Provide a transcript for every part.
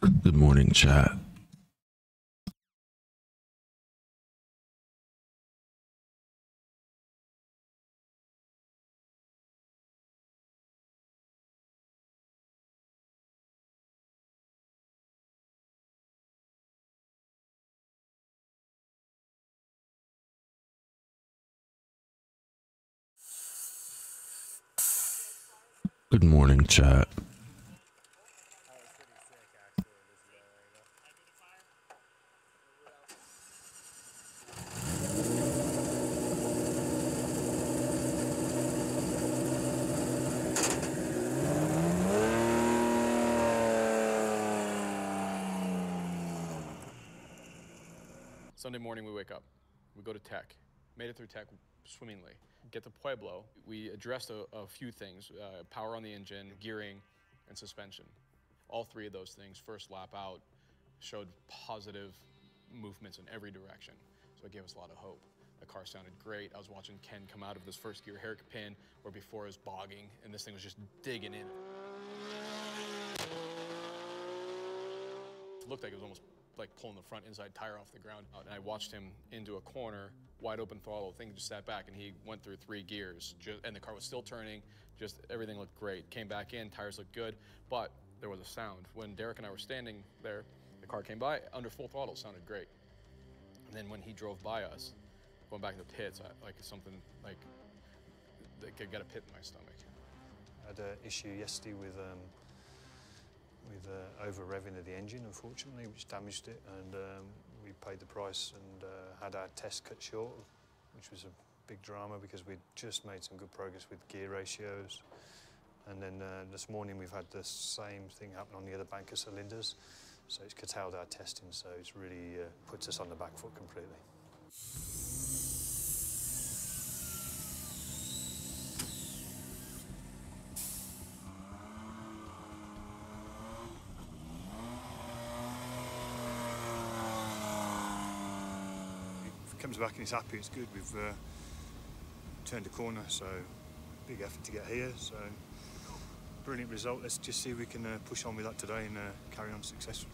Good morning, chat. Good morning, chat. Morning, we wake up. We go to tech. Made it through tech swimmingly. Get to Pueblo. We addressed a, a few things uh, power on the engine, gearing, and suspension. All three of those things, first lap out, showed positive movements in every direction. So it gave us a lot of hope. The car sounded great. I was watching Ken come out of this first gear hairpin where before it was bogging, and this thing was just digging in. It looked like it was almost like pulling the front inside tire off the ground. And I watched him into a corner, wide open throttle. Thing just sat back, and he went through three gears. Just, and the car was still turning. Just everything looked great. Came back in, tires looked good, but there was a sound. When Derek and I were standing there, the car came by under full throttle. Sounded great. And then when he drove by us, going back to the pits, I, like something like I got a pit in my stomach. I had an issue yesterday with um, with uh, over revving of the engine, unfortunately, which damaged it, and um, we paid the price and uh, had our test cut short, which was a big drama because we'd just made some good progress with gear ratios. And then uh, this morning we've had the same thing happen on the other bank of cylinders, so it's curtailed our testing, so it's really uh, puts us on the back foot completely. If it comes back and it's happy, it's good. We've uh, turned a corner, so big effort to get here. So brilliant result. Let's just see if we can uh, push on with that today and uh, carry on successfully.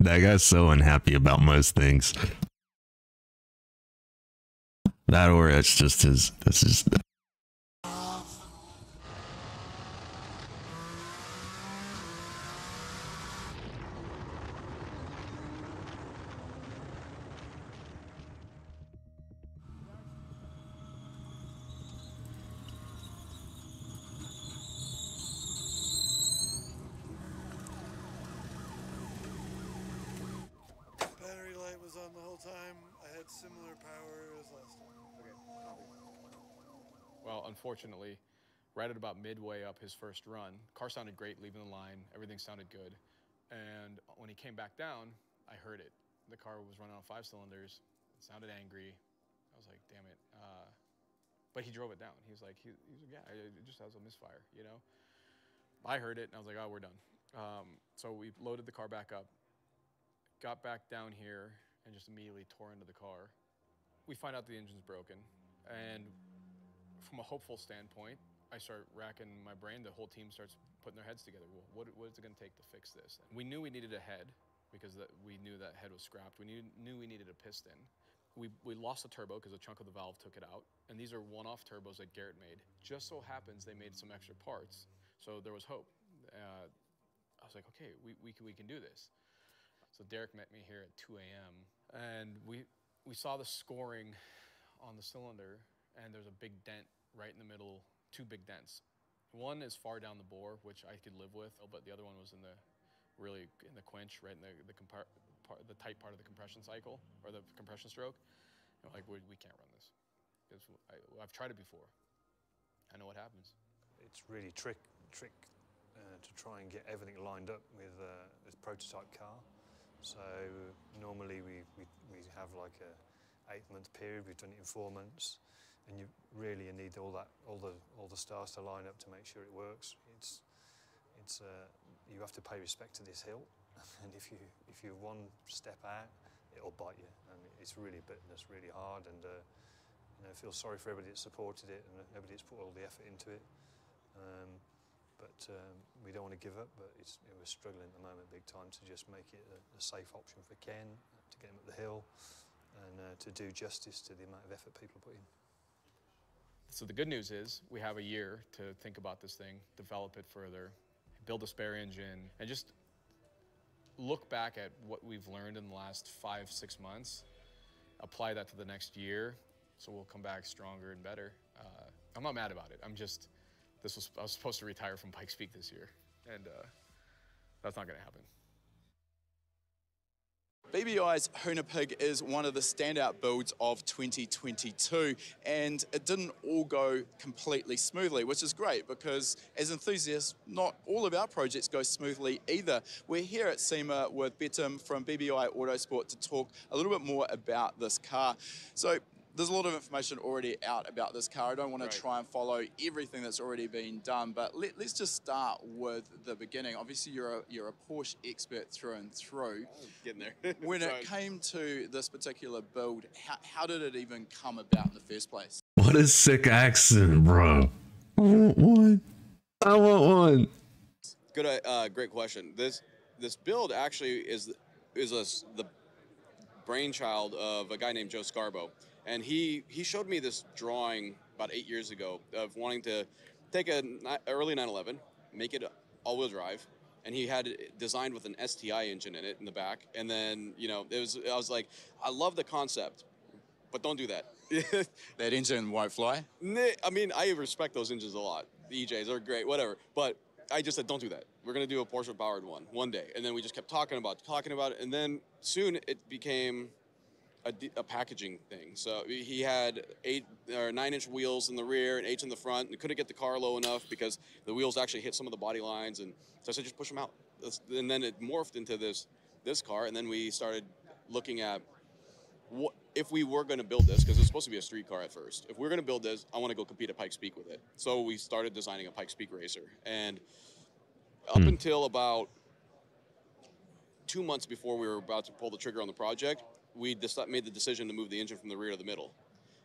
That guy's so unhappy about most things. That or it's just his. This is. Battery light was on the whole time. I had similar power as last time. Well, unfortunately, right at about midway up his first run, car sounded great leaving the line. Everything sounded good. And when he came back down, I heard it. The car was running on five cylinders. It sounded angry. I was like, damn it. Uh, but he drove it down. He was like, he, he's like, yeah, it just has a misfire, you know? I heard it and I was like, oh, we're done. Um, so we loaded the car back up, got back down here, and just immediately tore into the car. We find out the engine's broken. And from a hopeful standpoint, I start racking my brain. The whole team starts putting their heads together. Well, what, what is it going to take to fix this? We knew we needed a head because that, we knew that head was scrapped. We knew, knew we needed a piston. We, we lost a turbo because a chunk of the valve took it out. And these are one off turbos that Garrett made. Just so happens they made some extra parts. So there was hope. Uh, I was like, okay, we, we, can, we can do this. So Derek met me here at 2 a.m. and we, we saw the scoring on the cylinder, and there's a big dent right in the middle, two big dents. One is far down the bore, which I could live with, but the other one was in the really in the quench, right in the the, part, the tight part of the compression cycle or the compression stroke. And like, we, we can't run this because I've tried it before. I know what happens. It's really trick trick uh, to try and get everything lined up with uh, this prototype car. So normally we, we, we have like a eight month period. We've done it in four months, and you really need all that all the all the stars to line up to make sure it works. It's it's uh, you have to pay respect to this hill, and if you if you're one step out, it'll bite you, and it's really bitten us really hard. And uh, you know, I feel sorry for everybody that supported it and everybody that's put all the effort into it. Um, but um, we don't want to give up. But it's, it we're struggling at the moment big time to just make it a, a safe option for Ken to get him up the hill and uh, to do justice to the amount of effort people put in. So the good news is we have a year to think about this thing, develop it further, build a spare engine, and just look back at what we've learned in the last five, six months, apply that to the next year, so we'll come back stronger and better. Uh, I'm not mad about it. I'm just, this was I was supposed to retire from Pikes Peak this year, and uh, that's not going to happen. BBI's Hoona Pig is one of the standout builds of 2022, and it didn't all go completely smoothly, which is great because as enthusiasts, not all of our projects go smoothly either. We're here at SEMA with Betim from BBI Autosport to talk a little bit more about this car. So there's a lot of information already out about this car. I don't want Right. to try and follow everything that's already been done, but let, us just start with the beginning. Obviously, you're a, you're a Porsche expert through and through. Getting there. When it came to this particular build, how, how did it even come about in the first place? What a sick accent, bro. I want one. I want one. Good, uh, uh, great question. This this build actually is is a s the brainchild of a guy named Joe Scarbo, and he he showed me this drawing about eight years ago of wanting to take a early 911, make it all-wheel drive, and he had it designed with an STI engine in it in the back, and then you know it was I was like I love the concept, but don't do that. That engine won't fly. I mean, I respect those engines a lot. The EJs are great, whatever. But I just said, don't do that. We're gonna do a Porsche powered one one day, and then we just kept talking about talking about it, and then soon it became a, a packaging thing. So he had eight or nine inch wheels in the rear and eight in the front, and couldn't get the car low enough because the wheels actually hit some of the body lines, and so I said, just push them out. And then it morphed into this this car, and then we started looking at what if we were going to build this because it's supposed to be a street car at first if we're going to build this i want to go compete at pikes peak with it so we started designing a pikes peak racer and up Hmm. until about two months before we were about to pull the trigger on the project we made the decision to move the engine from the rear to the middle.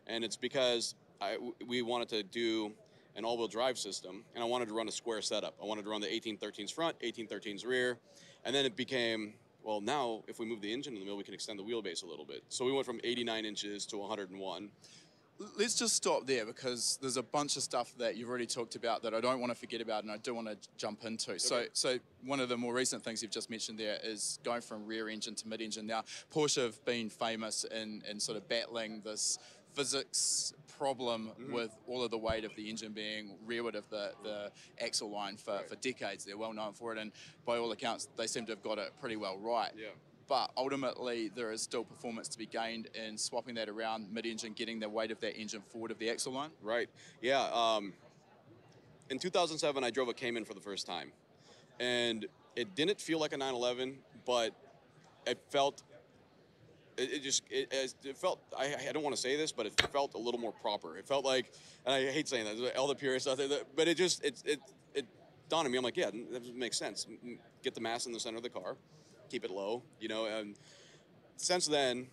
And it's because I, we wanted to do an all-wheel drive system and i wanted to run a square setup. I wanted to run the 1813s front 1813s rear and then it became well now if we move the engine in the middle we can extend the wheelbase a little bit. So we went from 89 inches to 101 Let's just stop there because there's a bunch of stuff that you've already talked about that I don't want to forget about and I do want to jump into. So, Okay. so one of the more recent things you've just mentioned there is going from rear engine to mid engine. Now, Porsche have been famous in, in sort of battling this physics problem mm-hmm. with all of the weight of the engine being rearward of the, the axle line for, for decades. They're well known for it, and by all accounts, they seem to have got it pretty well right. Yeah. But ultimately, there is still performance to be gained in swapping that around mid-engine, getting the weight of that engine forward of the axle line. Right. Yeah. Um, in 2007, I drove a Cayman for the first time, and it didn't feel like a 911, but it felt. It, it just it, it felt. I, I don't want to say this, but it felt a little more proper. It felt like, and I hate saying that, all the purists out there, but it just it it it dawned on me. I'm like, yeah, that makes sense. Get the mass in the center of the car, keep it low, you know. And since then,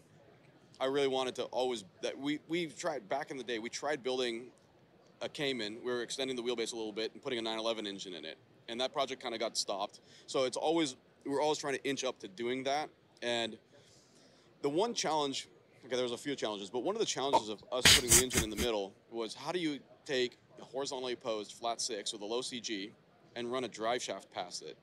I really wanted to always that we we tried back in the day. We tried building a Cayman. We were extending the wheelbase a little bit and putting a 911 engine in it, and that project kind of got stopped. So it's always we're always trying to inch up to doing that. And the one challenge, okay, there was a few challenges, but one of the challenges of us putting the engine in the middle was how do you take a horizontally opposed flat six with a low CG and run a drive shaft past it?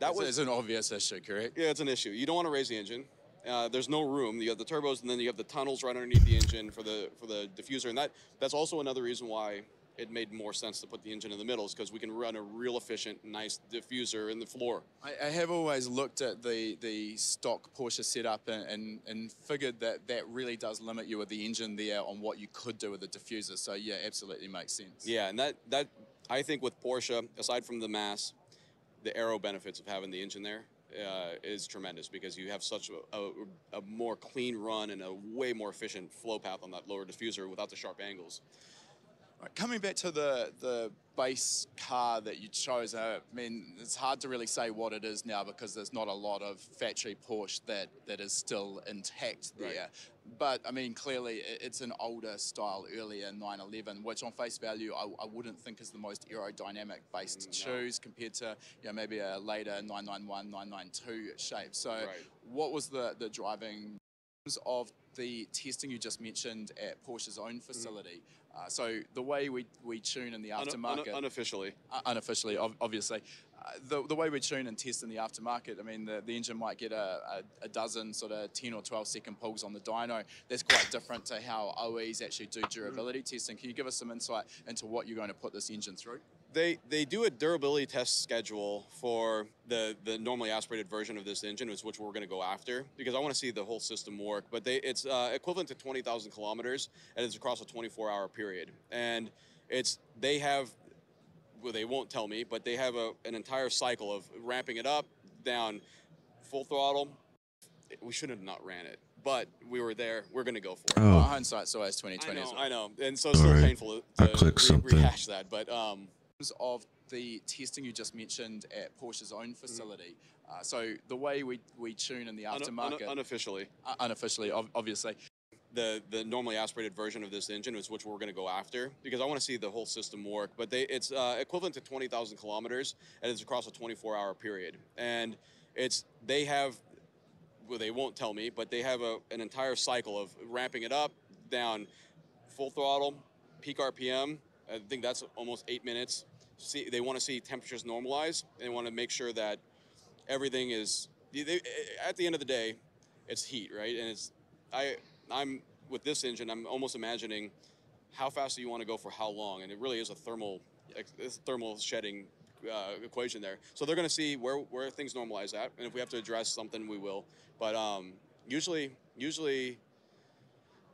That was an obvious issue, correct? yeah, it's an issue. You don't want to raise the engine. Uh, there's no room. You have the turbos, and then you have the tunnels right underneath the engine for the for the diffuser, and that that's also another reason why it made more sense to put the engine in the middle, is because we can run a real efficient, nice diffuser in the floor. I, I have always looked at the, the stock Porsche setup and, and, and figured that that really does limit you with the engine there on what you could do with the diffuser. So yeah, absolutely makes sense. Yeah, and that that I think with Porsche, aside from the mass, the aero benefits of having the engine there uh, is tremendous because you have such a, a, a more clean run and a way more efficient flow path on that lower diffuser without the sharp angles. Right, coming back to the the base car that you chose, uh, I mean, it's hard to really say what it is now because there's not a lot of factory Porsche that, that is still intact there. Right. But I mean, clearly it's an older style, earlier 911, which on face value I, I wouldn't think is the most aerodynamic based mm, shoes compared to you know maybe a later 991, 992 shape. So, Right. what was the the driving terms of the testing you just mentioned at Porsche's own facility? Uh, so the way we, we tune in the Un- un- aftermarket, unofficially. uh, unofficially, ob- obviously. Uh, the, the way we tune and test in the aftermarket, I mean, the, the engine might get a, a, a dozen sort of 10 or 12 second pulls on the dyno. That's quite different to how OEs actually do durability testing. Can you give us some insight into what you're going to put this engine through? They they do a durability test schedule for the the normally aspirated version of this engine, which we're going to go after because I want to see the whole system work. But they it's uh, equivalent to twenty thousand kilometers, and it's across a twenty four hour period. And it's they have well they won't tell me, but they have a, an entire cycle of ramping it up, down, full throttle. We should have not ran it, but we were there. We're going to go for it. Oh. Oh, hindsight's always 2020. I know, isn't? I know, and so it's still Alright. painful I to, to clicked re- something. rehash that. But um, terms of the testing you just mentioned at Porsche's own facility. Uh, so the way we, we tune in the un- un- aftermarket, unofficially, uh, unofficially, ob- obviously, the the normally aspirated version of this engine is which we're going to go after because I want to see the whole system work. But they it's uh, equivalent to twenty thousand kilometers, and it's across a twenty four hour period. And it's they have well they won't tell me, but they have a, an entire cycle of ramping it up, down, full throttle, peak RPM. I think that's almost eight minutes. See, they want to see temperatures normalize. They want to make sure that everything is. They, at the end of the day, it's heat, right? And it's I I'm with this engine. I'm almost imagining how fast do you want to go for how long, and it really is a thermal it's a thermal shedding uh, equation there. So they're going to see where where things normalize at, and if we have to address something, we will. But um, usually, usually,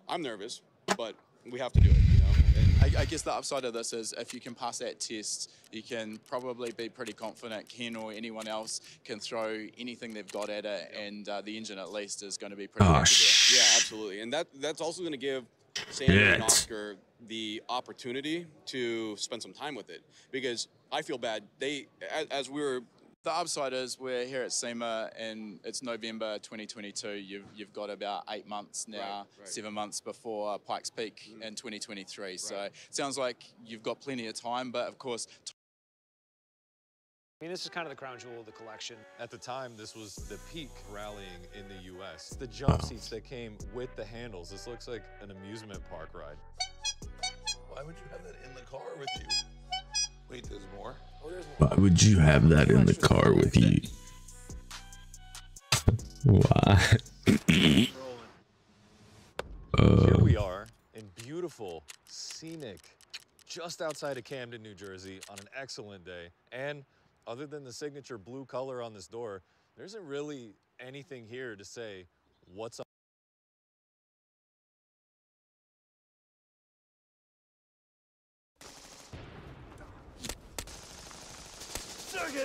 I'm nervous, but we have to do it. You know. And I, I guess the upside of this is if you can pass that test, you can probably be pretty confident Ken or anyone else can throw anything they've got at it, and uh, the engine at least is going to be pretty Oh, happy Yeah, absolutely, and that that's also going to give Sander and Oscar the opportunity to spend some time with it because I feel bad. They as, as we were The upside is we're here at SEMA and it's November 2022. You've, you've got about eight months now, Right, right. Seven months before Pikes Peak mm-hmm. in 2023. So it sounds like you've got plenty of time, but of course, I mean, this is kind of the crown jewel of the collection. At the time, this was the peak rallying in the U.S. The jump seats that came with the handles. This looks like an amusement park ride. Why would you have that in the car with you? Wait, there's more? Why would you have that in the car with you? Why? Uh, Here we are in beautiful, scenic, just outside of Camden, New Jersey, on an excellent day. And other than the signature blue color on this door, there isn't really anything here to say what's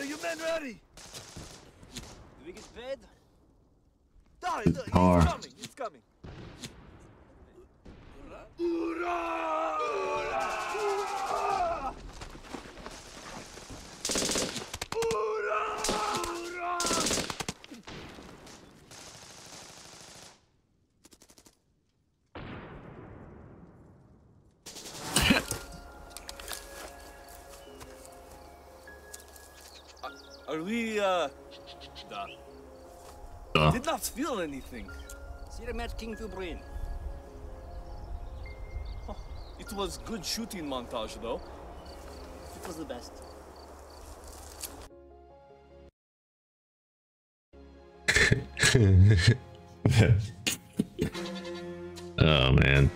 up. Sir, get your men ready. Do we get paid? Die, die, he's Car. coming, he's coming. Are we, uh... Da. Uh. Did not feel anything. Sir met King to brain. It was good shooting montage, though. It was the best. oh man.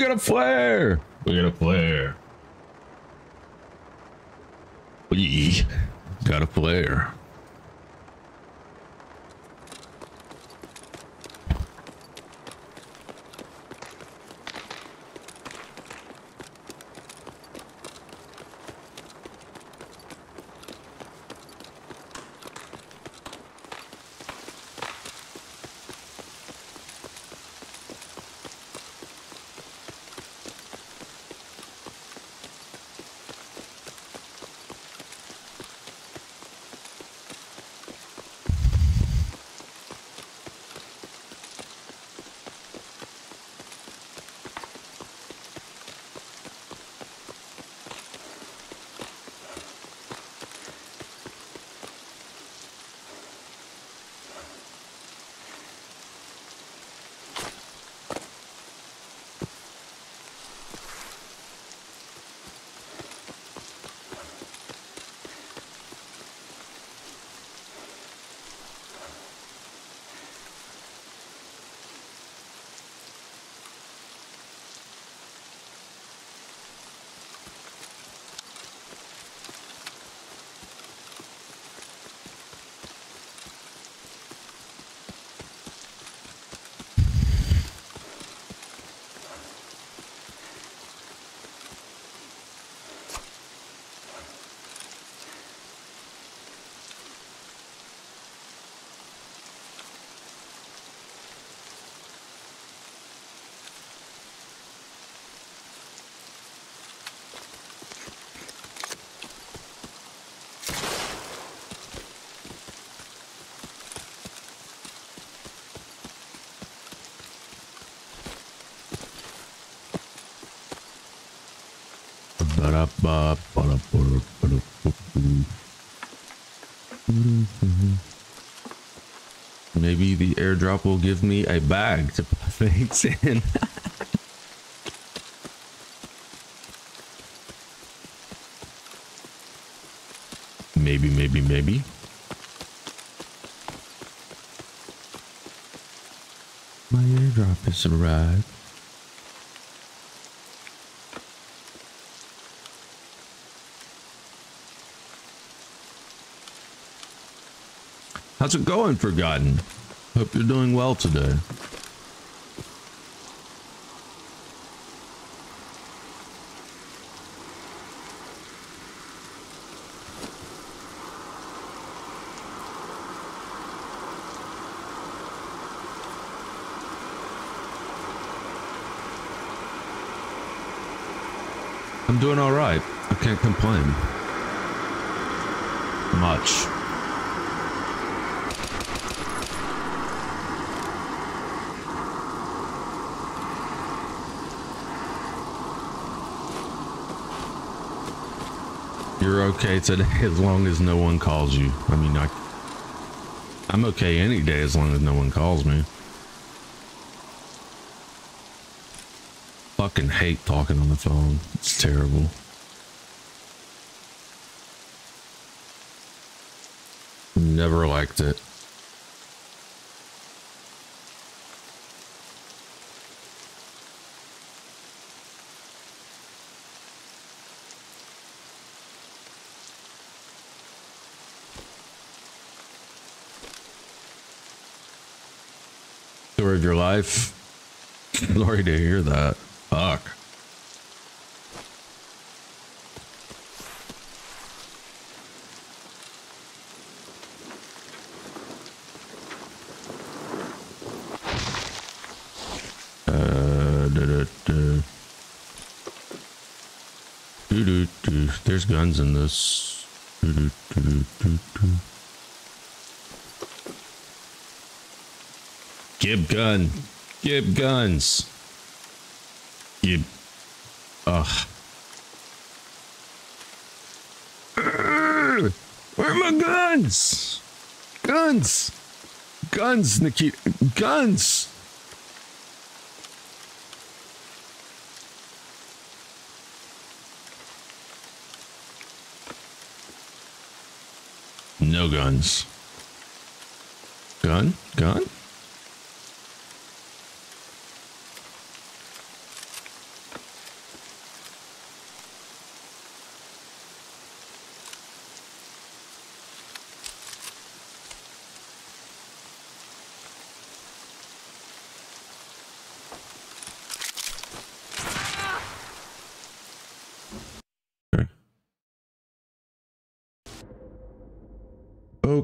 We got a flare. We got a flare. Maybe the airdrop will give me a bag to put things in. maybe, maybe, maybe. My airdrop has arrived. How's it going, Forgotten? Hope you're doing well today. I'm doing all right. I can't complain. Much. You're okay today as long as no one calls you. I mean, I, I'm okay any day as long as no one calls me. Fucking hate talking on the phone. It's terrible. Never liked it. Of your life. Sorry to hear that. Fuck. Uh, doo, doo. There's guns in this. Doo, doo, doo, doo, doo, Give gun. Give guns. You. Ugh. Where are my guns? Guns. Guns, Nikita. Guns. No guns. Gun? Gun?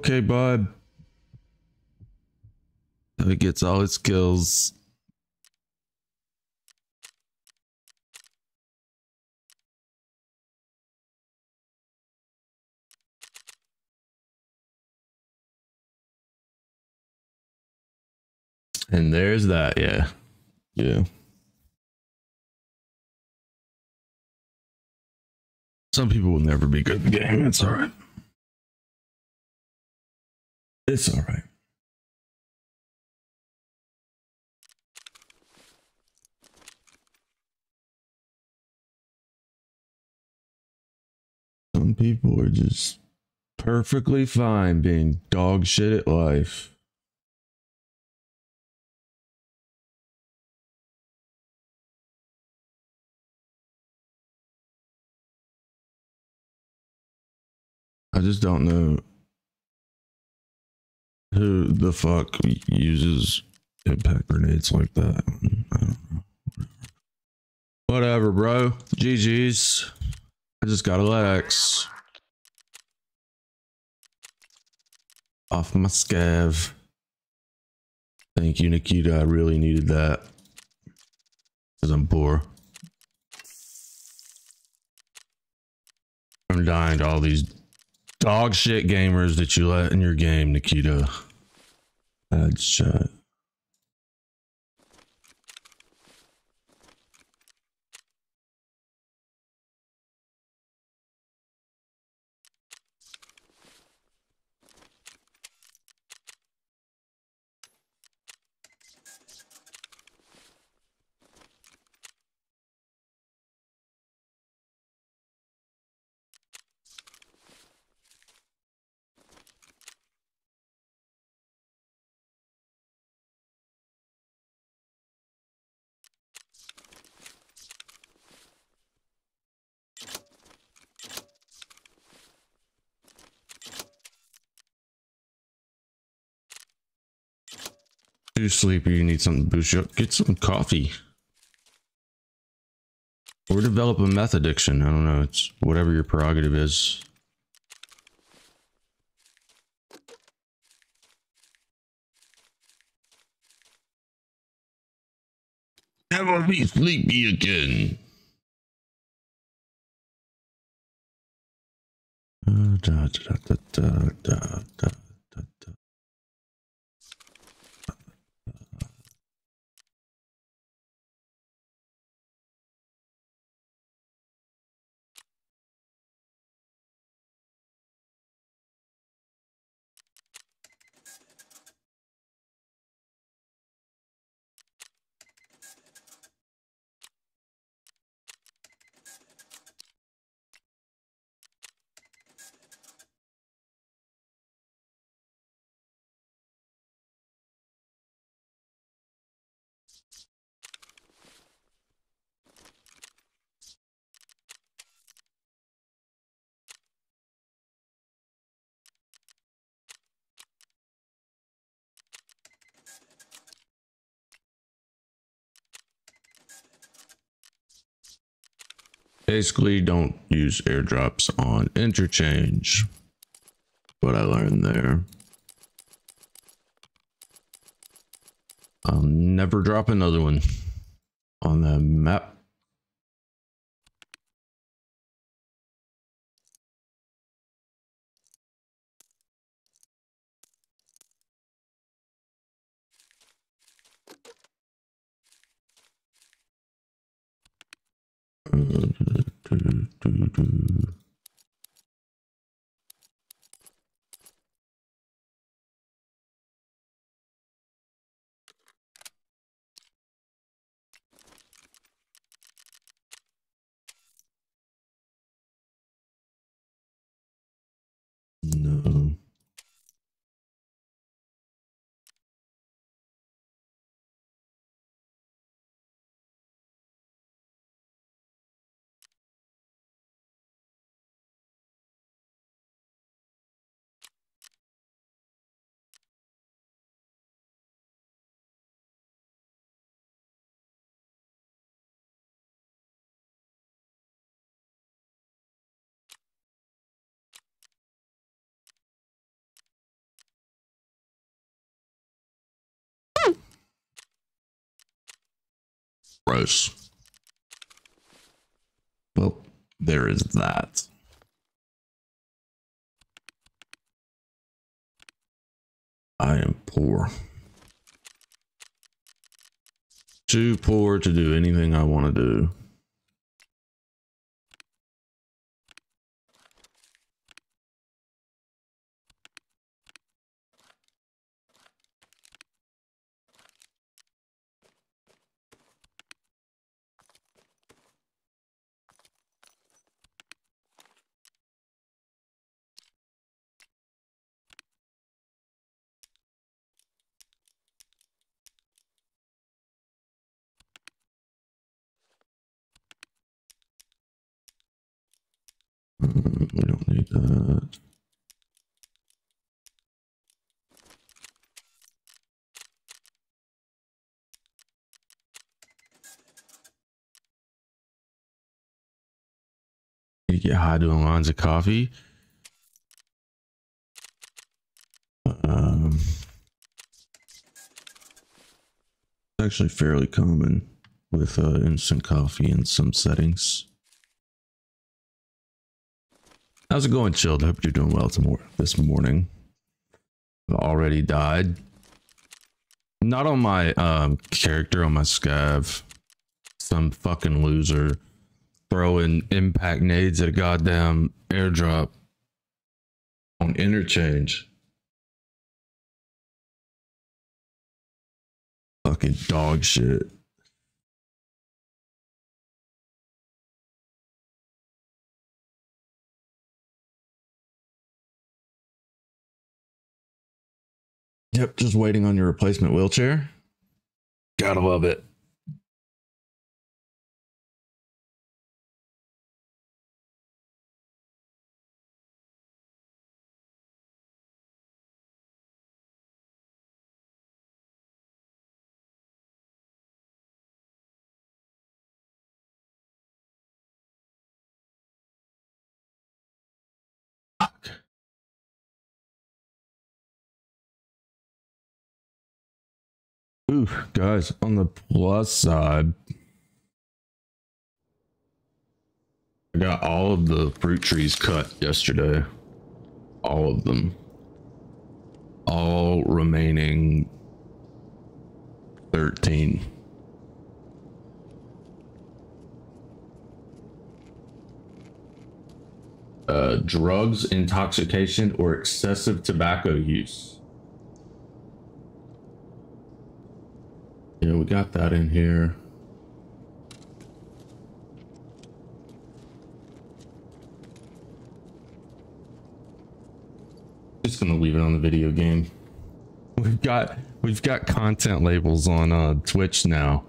Okay, bud. So he gets all his kills. And there's that, yeah. Yeah. Some people will never be good at the game. It's all right. It's all right. Some people are just perfectly fine being dog shit at life. I just don't know who the fuck uses impact grenades like that. Whatever, bro. GG's. I just got a Lex. Off my scav. Thank you, Nikita. I really needed that. Because I'm poor. I'm dying to all these dog shit gamers that you let in your game, Nikita. Uh, Bad Too sleepy, you need something to boost you up. Get some coffee. Or develop a meth addiction. I don't know. It's whatever your prerogative is. Never be sleepy again. Uh, da, da, da, Basically, don't use airdrops on interchange. What I learned there. I'll never drop another one on the map. No. Gross. Well, there is that. I am poor. Too poor to do anything I want to do. We don't need that. Need to get high doing lines of coffee. Um, actually fairly common with uh, instant coffee in some settings. How's it going, Chilled? Hope you're doing well this morning. Already died. Not on my um, character, on my scav. Some fucking loser throwing impact nades at a goddamn airdrop on interchange. Fucking dog shit. Yep, just waiting on your replacement wheelchair. Gotta love it. Guys, on the plus side, I got all of the fruit trees cut yesterday. All of them. All remaining 13. Uh, drugs, intoxication, or excessive tobacco use. Yeah, we got that in here. Just gonna leave it on the video game. We've got we've got content labels on uh Twitch now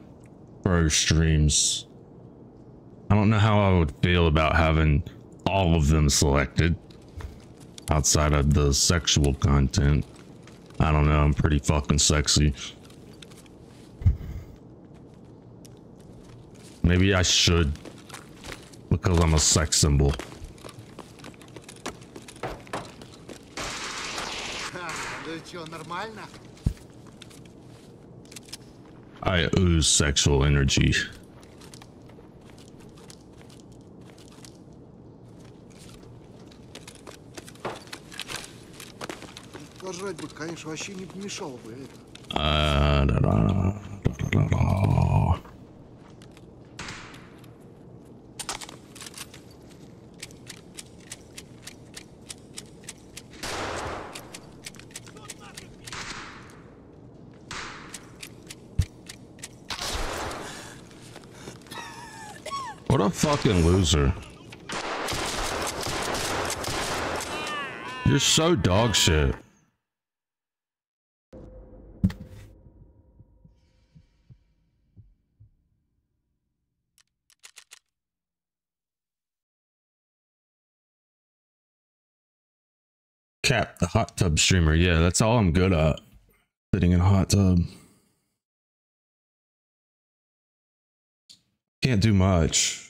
for streams. I don't know how I would feel about having all of them selected outside of the sexual content. I don't know, I'm pretty fucking sexy. Maybe I should. Because I'm a sex symbol. I ooze sexual energy. Uh, da, da, da, fucking loser. You're so dog shit. Cap, the hot tub streamer. Yeah, that's all I'm good at. Sitting in a hot tub. Can't do much.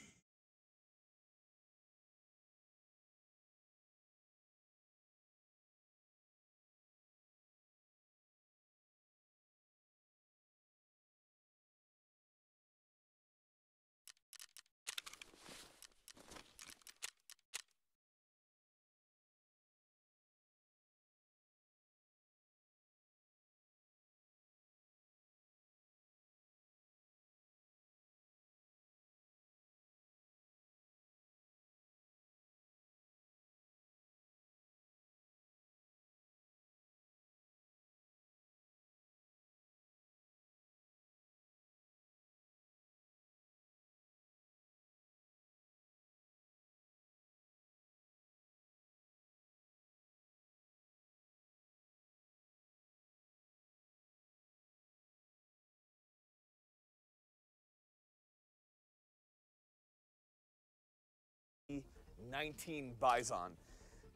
19 Bison.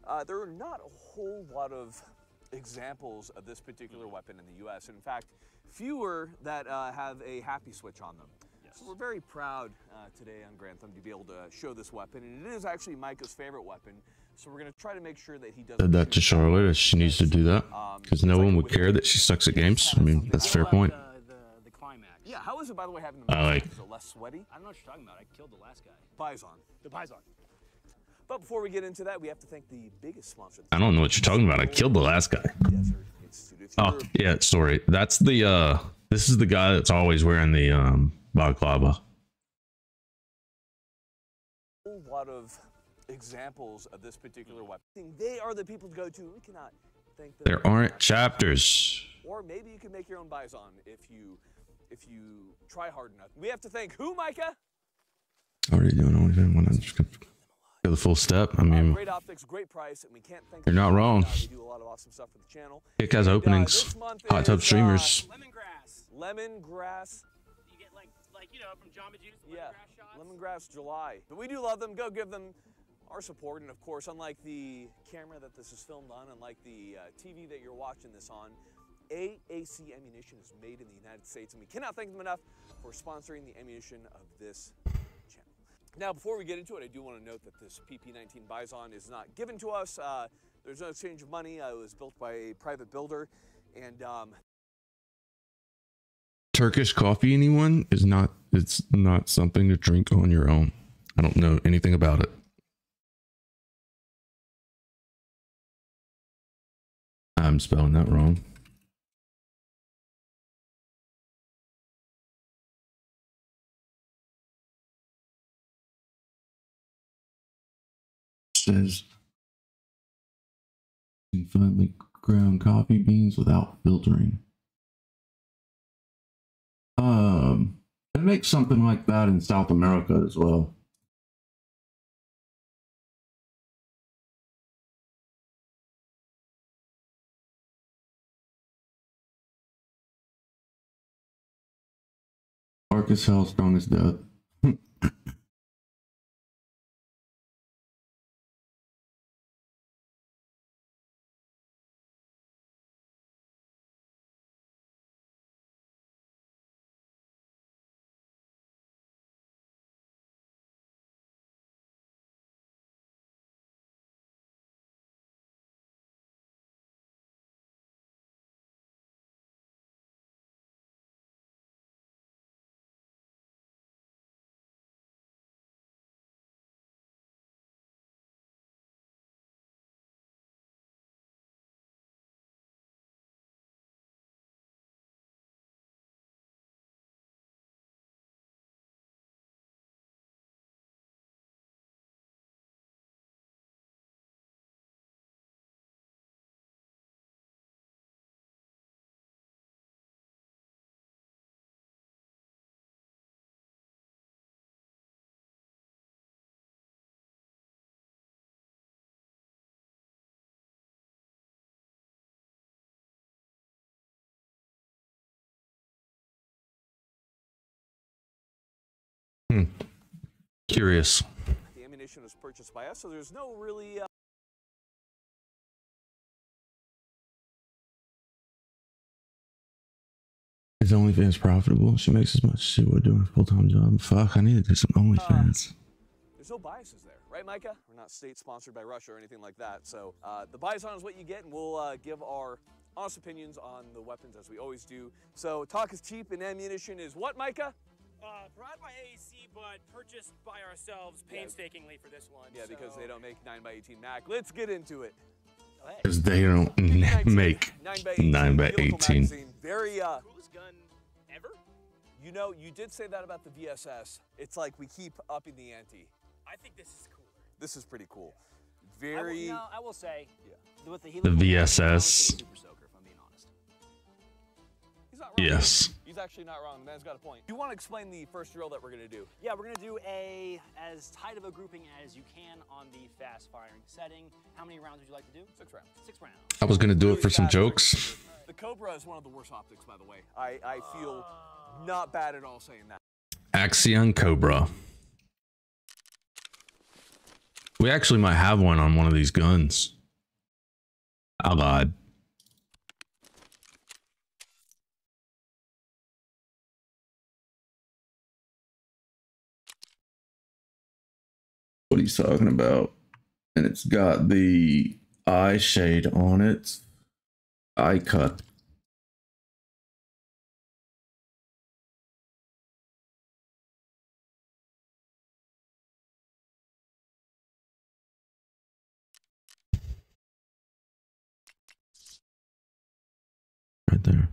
Uh, there are not a whole lot of examples of this particular weapon in the U.S. In fact, fewer that uh, have a happy switch on them. So we're very proud uh, today on Grantham to be able to show this weapon, and it is actually Micah's favorite weapon. So we're going to try to make sure that he doesn't. Said that to Charlotte. if She needs to do that because no one would care that she sucks at games. I mean, that's fair point. Yeah, how is it, by the way, having the I like- Is it less sweaty? I don't know what you're talking about. I killed the last guy. Bison. The Bison. But before we get into that, we have to thank the biggest sponsor. I don't know what you're talking about. I killed the last guy. Oh yeah, sorry. That's the uh. This is the guy that's always wearing the um balaclava. whole lot of examples of this particular weapon. They are the people to go to. We cannot thank them. There aren't chapters. Or maybe you can make your own Bison if you if you try hard enough. We have to thank who, Micah? Already doing only when I'm just gonna go the full step. I mean, Great optics, great price, and we can't thank. You're not wrong. Uh, they do a lot of awesome stuff for the channel. Kick has And, uh, openings. Hot tub is, uh, streamers. Lemongrass. Lemongrass. You get like, like you know, from Jamba Juice. Yeah, Lemongrass July. But we do love them. Go give them our support. And of course, unlike the camera that this is filmed on, unlike the uh, TV that you're watching this on, AAC Ammunition is made in the United States, and we cannot thank them enough for sponsoring the ammunition of this channel. Now, before we get into it, I do want to note that this PP19 Bison is not given to us. Uh, there's no exchange of money. Uh, it was built by a private builder, and um, Turkish coffee, anyone is not. It's not something to drink on your own. I don't know anything about it. I'm spelling that wrong. Says finally ground coffee beans without filtering. Um, they make something like that in South America as well. Dark as hell, strong as death. Curious. the ammunition was purchased by us, so there's no really. Uh, Is OnlyFans profitable? She makes as much as she would doing a full time job. Fuck, I need to do some OnlyFans. there's no biases there, right, Micah? We're not state sponsored by Russia or anything like that. So uh, the Bison is what you get, and we'll uh, give our honest opinions on the weapons as we always do. So talk is cheap, and ammunition is what, Micah? Uh, brought by AAC, but purchased by ourselves painstakingly for this one. Yeah, because they don't make 9x18 Mac. Let's get into it. Because they don't make 9 by Helical 18 Very, uh, Coolest gun ever? you know, you did say that about the VSS. It's like we keep upping the ante. I think this is cooler. This is pretty cool. I will, Very. no, I will say, with the, The helical mag, I VSS. Yes. He's actually not wrong. The man's got a point. Do You want to explain the first drill that we're going to do? Yeah, we're gonna do a as tight of a grouping as you can on the fast firing setting. How many rounds would you like to do? Six rounds. Six rounds. I was gonna do it for some jokes. The Cobra is one of the worst optics, by the way. I, I feel not bad at all saying that. Axion Cobra. We actually might have one on one of these guns. Oh god. What he's talking about. And it's got the eye shade on it. Eye cut. Right there.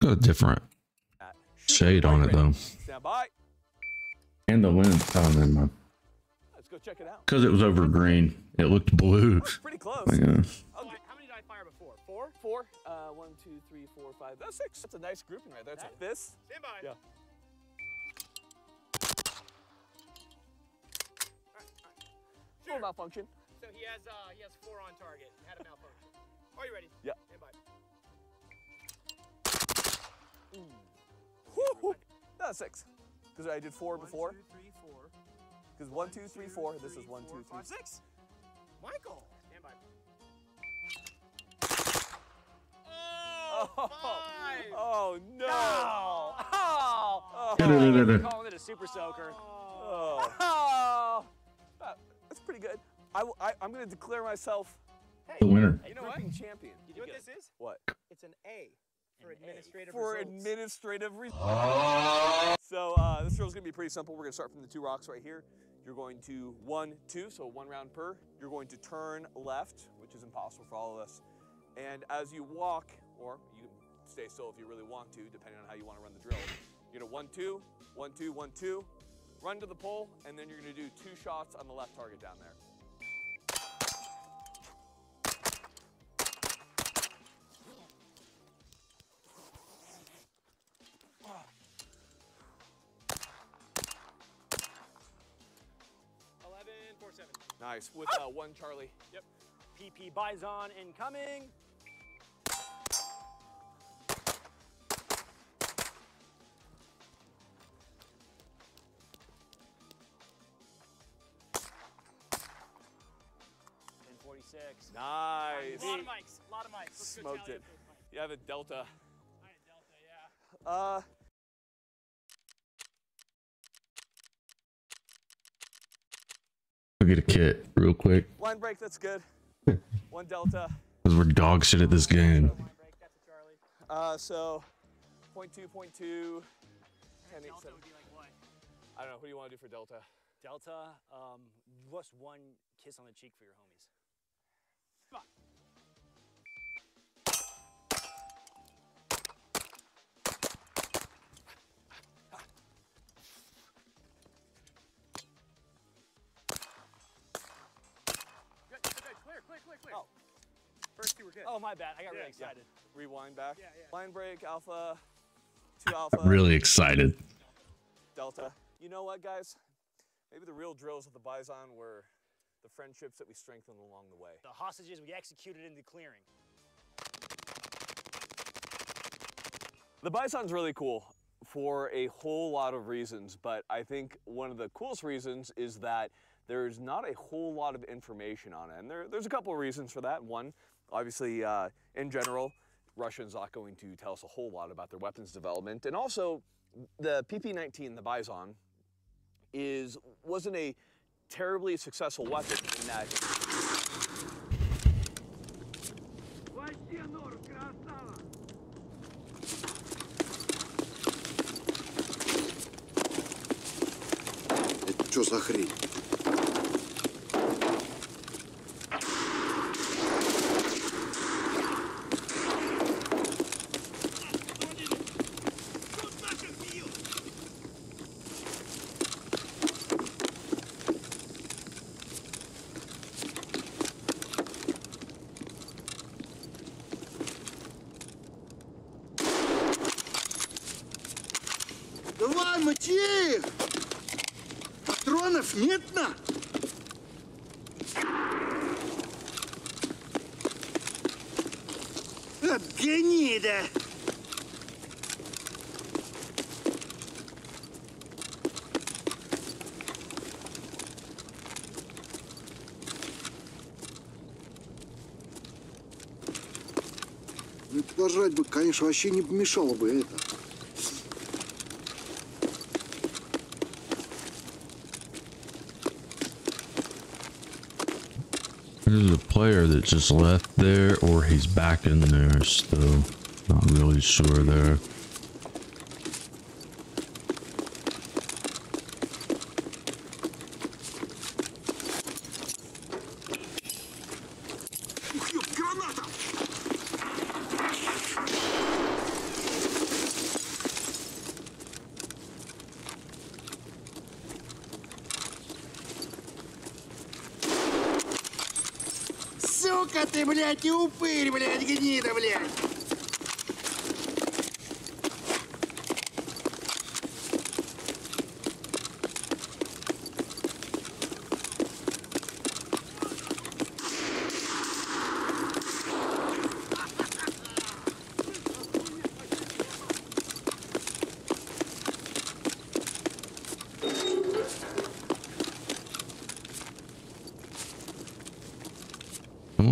Got a different shade on it though. And the wind. Oh, never mind. Because it was over green, it looked blue. Pretty close. My God. How many did I fire before? Four? Four. Uh, one, two, three, four, five. That's six. That's a nice grouping right there. That's like this. Stand by. Yeah. Full malfunction. So he has uh he has four on target. Had a malfunction. Are you ready? Yeah. Stand by. Woo! That's six. Because I did four before. Two, three, four. Because one, two, three, four. This is one, two, three. Five, six. Michael. Stand by. Oh, five. oh no! Oh. Oh. Oh. Calling it a super soaker. Oh. Oh. That- that's pretty good. I, will- I, am going to declare myself The winner. you know what? champion. You know what this is? What? It's an A for administrative For results. administrative reasons. So uh, this drill's going to be pretty simple. We're going to start from the two rocks right here. You're going to one, two, so one round per. You're going to turn left, which is impossible for all of us. And as you walk, or you can stay still if you really want to, depending on how you want to run the drill. You're to one, two, one, two, one, two, run to the pole, and then you're going to do two shots on the left target down there. Nice. With uh, one Charlie. Yep. PP Bison incoming. Forty-six. Nice. A lot of mics. A lot of mics. Smoked it. up those mics. You have a Delta. I had Delta, yeah. Uh, get a kit real quick line break, that's good. one Delta. because we're dog shit at this game. Uh, so, point two, point two, 10, 8, Delta 7. would be like what? I don't know. Who do you want to do for Delta? Delta, um, what's one kiss on the cheek for your homies? Good. Clear, clear, clear, clear. Oh. First two were good. Oh, my bad. I got really Yeah. excited. Rewind back. Yeah, yeah. Line break, Alpha, two Alpha. I'm really excited. Delta. You know what, guys? Maybe the real drills of the Bison were the friendships that we strengthened along the way. The hostages we executed in the clearing. The Bison's really cool for a whole lot of reasons, but I think one of the coolest reasons is that there's not a whole lot of information on it. And there, there's a couple of reasons for that. One, obviously, uh, in general, Russia's not going to tell us a whole lot about their weapons development. And also, the PP-19, the Bison, is wasn't a terribly successful weapon in that Это что за хрень? Пожрать бы, конечно, вообще не помешало бы это. There's a player that just left there, or he's back in there still. Not really sure there.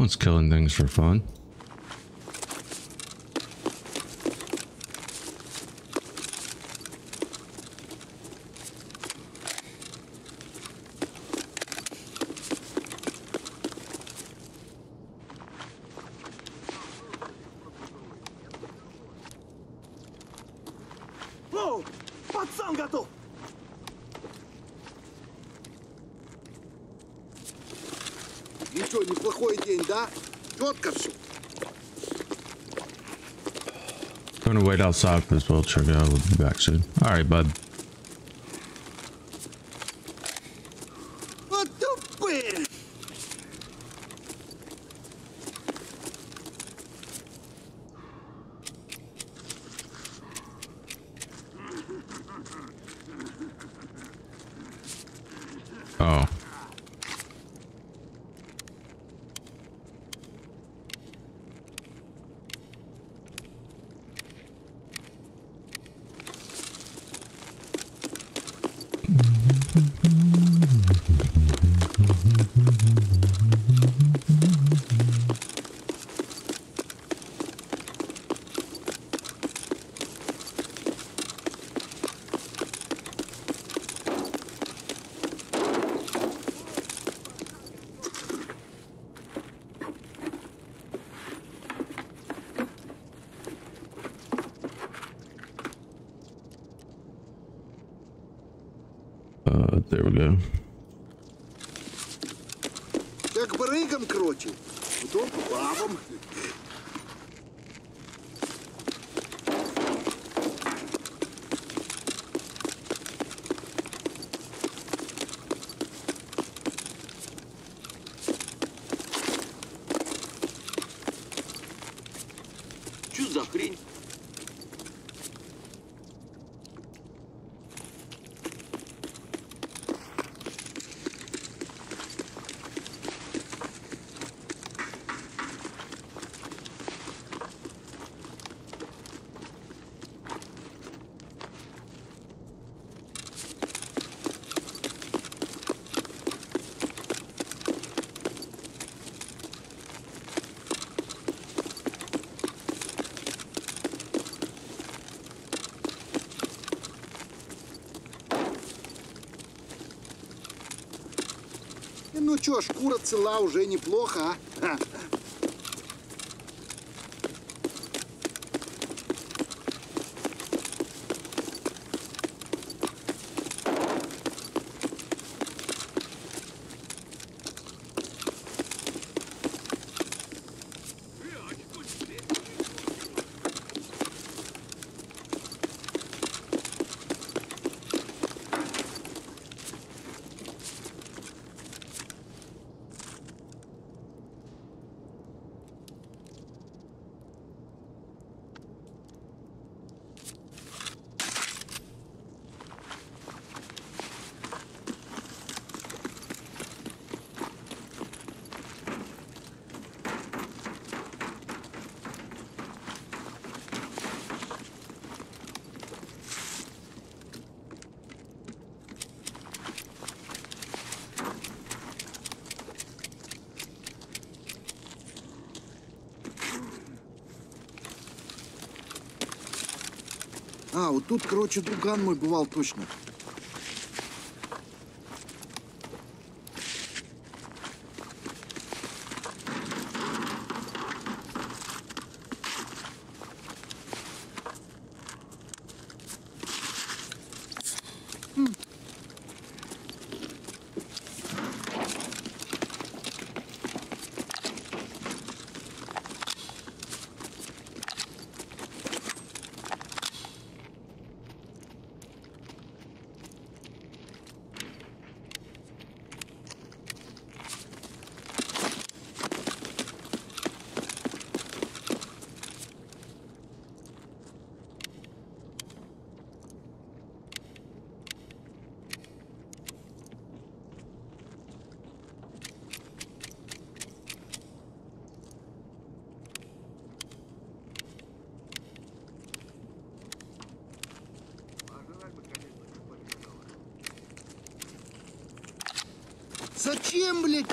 Someone's killing things for fun. Outside for this it out. We'll be back soon. Alright, bud. Шкура цела уже неплохо, а? А, вот тут, короче, друган мой бывал точно.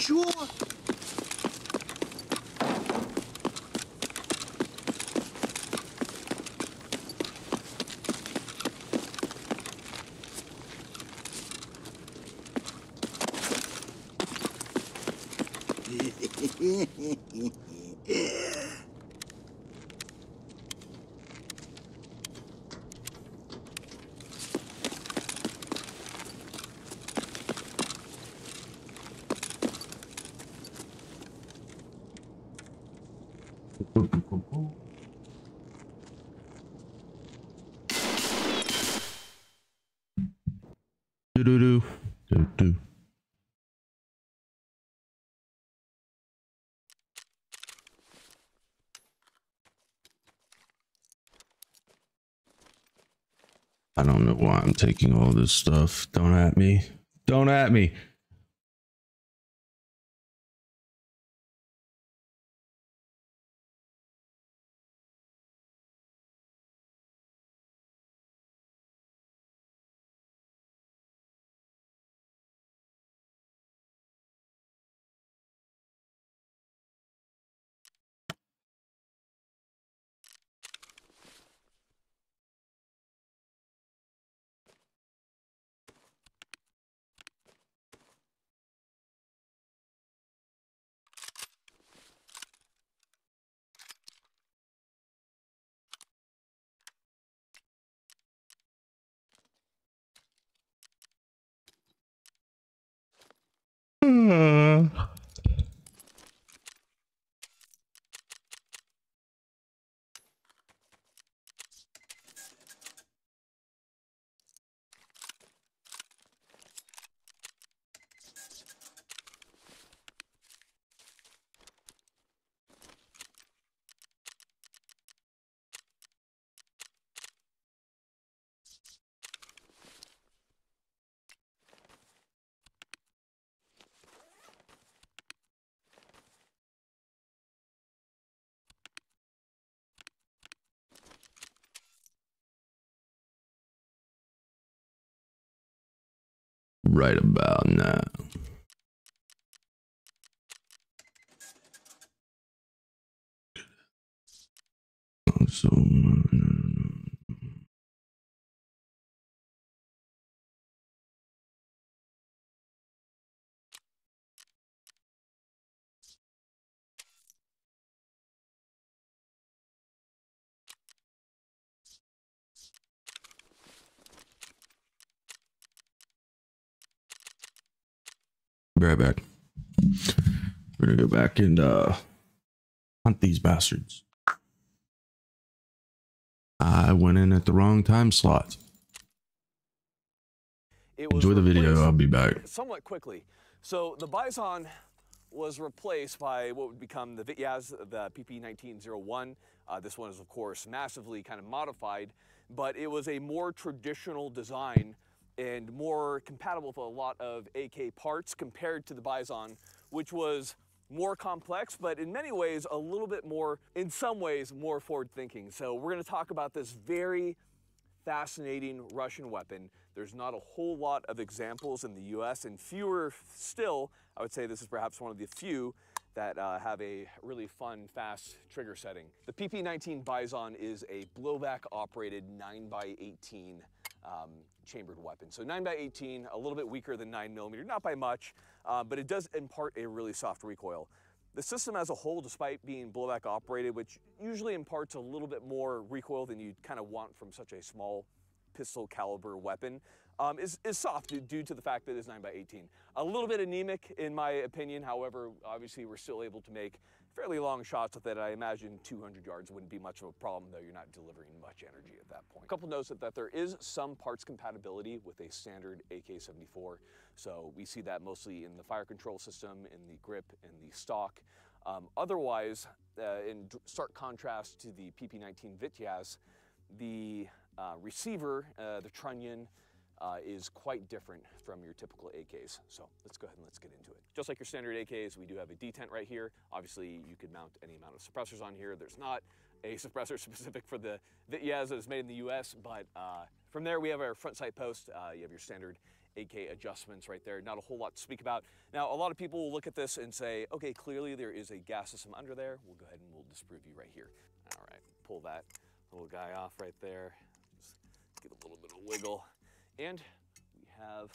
usual Do do do do. I don't know why I'm taking all this stuff. Don't at me. Don't at me. Right about now. So, Be right back. We're gonna go back and uh hunt these bastards. I went in at the wrong time slot. It was Enjoy the video. I'll be back. Somewhat quickly. So the Bison was replaced by what would become the Vityaz, the PP1901. Uh, this one is, of course, massively kind of modified, but it was a more traditional design and more compatible with a lot of AK parts compared to the Bison, which was more complex, but in many ways a little bit more, in some ways, more forward thinking. So we're going to talk about this very fascinating Russian weapon. There's not a whole lot of examples in the US and fewer still, I would say this is perhaps one of the few that uh, have a really fun, fast trigger setting. The PP19 Bison is a blowback operated 9x18 um, chambered weapon. So 9x18, a little bit weaker than 9mm, not by much, uh, but it does impart a really soft recoil. The system as a whole, despite being blowback operated, which usually imparts a little bit more recoil than you'd kind of want from such a small pistol caliber weapon, um, is, is soft due, due to the fact that it's 9x18. A little bit anemic in my opinion, however, obviously we're still able to make fairly long shots with it. I imagine 200 yards wouldn't be much of a problem, though you're not delivering much energy at that point. A couple notes that, that there is some parts compatibility with a standard AK-74. So we see that mostly in the fire control system, in the grip, in the stock. Um, otherwise, uh, in stark contrast to the PP-19 Vityaz, the uh, receiver, uh, the trunnion, uh, is quite different from your typical AKs. So let's go ahead and let's get into it. Just like your standard AKs, we do have a detent right here. Obviously, you could mount any amount of suppressors on here. There's not a suppressor specific for the the Vityaz that is made in the US, but uh, from there we have our front sight post. Uh, you have your standard AK adjustments right there. Not a whole lot to speak about. Now, a lot of people will look at this and say, okay, clearly there is a gas system under there. We'll go ahead and we'll disprove you right here. All right, pull that little guy off right there. Just get a little bit of wiggle. And we have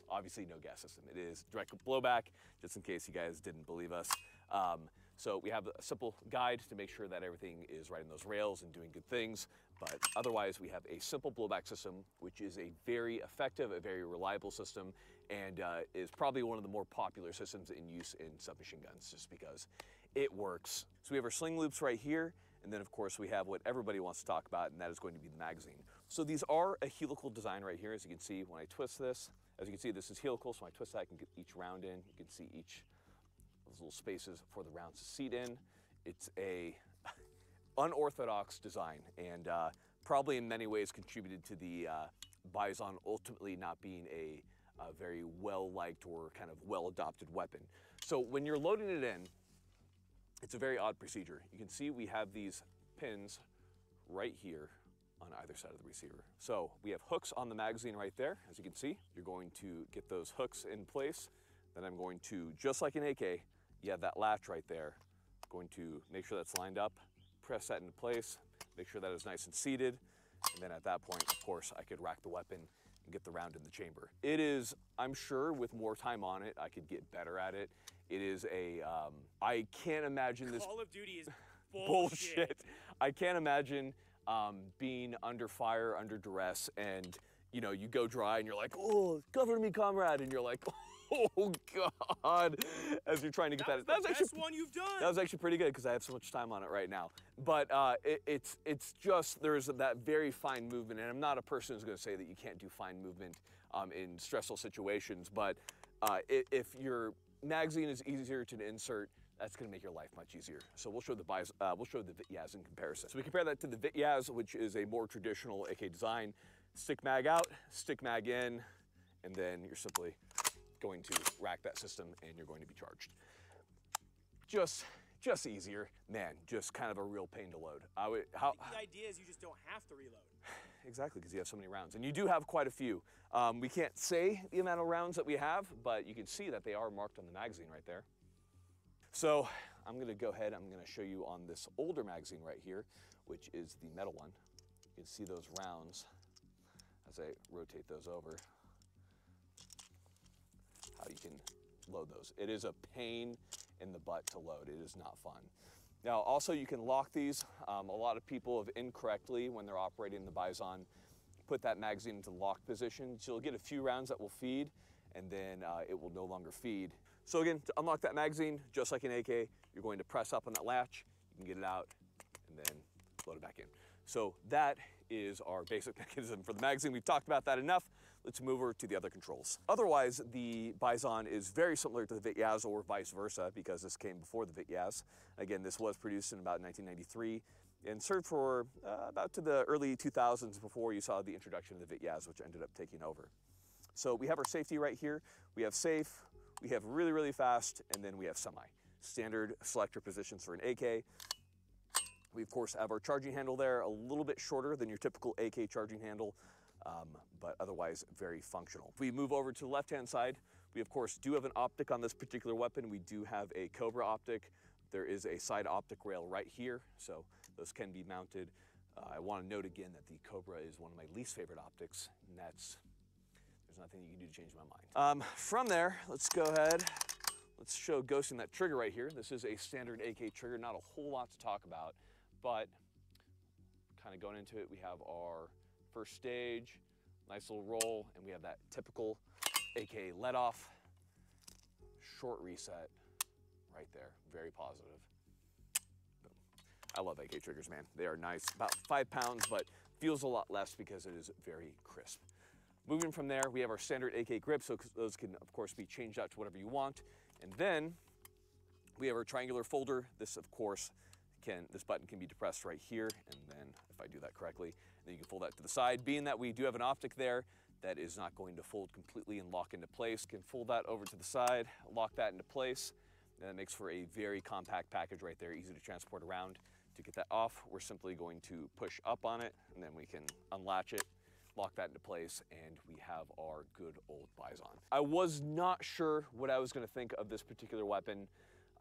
obviously no gas system. It is direct blowback, just in case you guys didn't believe us. Um, so we have a simple guide to make sure that everything is right in those rails and doing good things. But otherwise, we have a simple blowback system, which is a very effective, a very reliable system, and uh, is probably one of the more popular systems in use in submachine guns, just because it works. So we have our sling loops right here, and then of course we have what everybody wants to talk about, and that is going to be the magazine. So these are a helical design right here, as you can see when I twist this. As you can see, this is helical, so when I twist that, I can get each round in. You can see each those little spaces for the rounds to seat in. It's a unorthodox design, and uh, probably in many ways contributed to the uh, Bison ultimately not being a, a very well-liked or kind of well-adopted weapon. So when you're loading it in, it's a very odd procedure. You can see we have these pins right here on either side of the receiver. So we have hooks on the magazine right there, as you can see. You're going to get those hooks in place. Then I'm going to, just like an AK, you have that latch right there. Going to make sure that's lined up, press that into place, make sure that is nice and seated. And then at that point, of course, I could rack the weapon and get the round in the chamber. It is, I'm sure with more time on it, I could get better at it. It is a. Um, I can't imagine this. Call of Duty is bullshit. bullshit. I can't imagine um, being under fire, under duress, and you know, you go dry and you're like, oh, cover me, comrade, and you're like, oh god, as you're trying to get that. that, that was the best one you've done. That was actually pretty good because I have so much time on it right now. But uh, it, it's it's just there's that very fine movement, and I'm not a person who's going to say that you can't do fine movement um, in stressful situations. But uh, if your magazine is easier to insert, that's going to make your life much easier. So we'll show the Biz, uh, we'll show the Vityaz in comparison. So we compare that to the Vityaz, which is a more traditional AK design. Stick mag out, stick mag in, and then you're simply going to rack that system and you're going to be charged. Just, just easier. Man, just kind of a real pain to load. I would, how, the idea is you just don't have to reload. Exactly, because you have so many rounds. And you do have quite a few. Um, we can't say the amount of rounds that we have, but you can see that they are marked on the magazine right there. So I'm gonna go ahead, I'm gonna show you on this older magazine right here, which is the metal one. You can see those rounds as I rotate those over, how you can load those. It is a pain in the butt to load. It is not fun. Now, also you can lock these. Um, a lot of people have incorrectly, when they're operating the Bison, put that magazine into lock position. So you'll get a few rounds that will feed, and then uh, it will no longer feed. So again, to unlock that magazine, just like an AK, you're going to press up on that latch, you can get it out, and then load it back in. So that is our basic mechanism for the magazine. We've talked about that enough. Let's move over to the other controls. Otherwise, the Bison is very similar to the Vityaz or vice versa because this came before the Vityaz. Again, this was produced in about 1993 and served for uh, about to the early 2000s before you saw the introduction of the Vityaz, which ended up taking over. So we have our safety right here. We have safe, we have really, really fast, and then we have semi. Standard selector positions for an AK. We of course have our charging handle there, a little bit shorter than your typical AK charging handle, um, but otherwise very functional. If we move over to the left-hand side, We, of course, do have an optic on this particular weapon. We do have a Cobra optic. There is a side optic rail right here, so those can be mounted. Uh, I want to note again that the Cobra is one of my least favorite optics, and that's, nothing you can do to change my mind. Um, from there, let's go ahead. Let's show ghosting that trigger right here. This is a standard AK trigger, not a whole lot to talk about, but kind of going into it, we have our first stage, nice little roll, and we have that typical AK let off, short reset right there, very positive. Boom. I love AK triggers, man. They are nice, about five pounds, but feels a lot less because it is very crisp. Moving from there, we have our standard AK grip, so those can, of course, be changed out to whatever you want. And then we have our triangular folder. This, of course, can, this button can be depressed right here, and then if I do that correctly, then you can fold that to the side. Being that we do have an optic there, that is not going to fold completely and lock into place. Can fold that over to the side, lock that into place, and that makes for a very compact package right there, easy to transport around. To get that off, we're simply going to push up on it, and then we can unlatch it, lock that into place, and we have our good old Bison. I was not sure what I was gonna think of this particular weapon.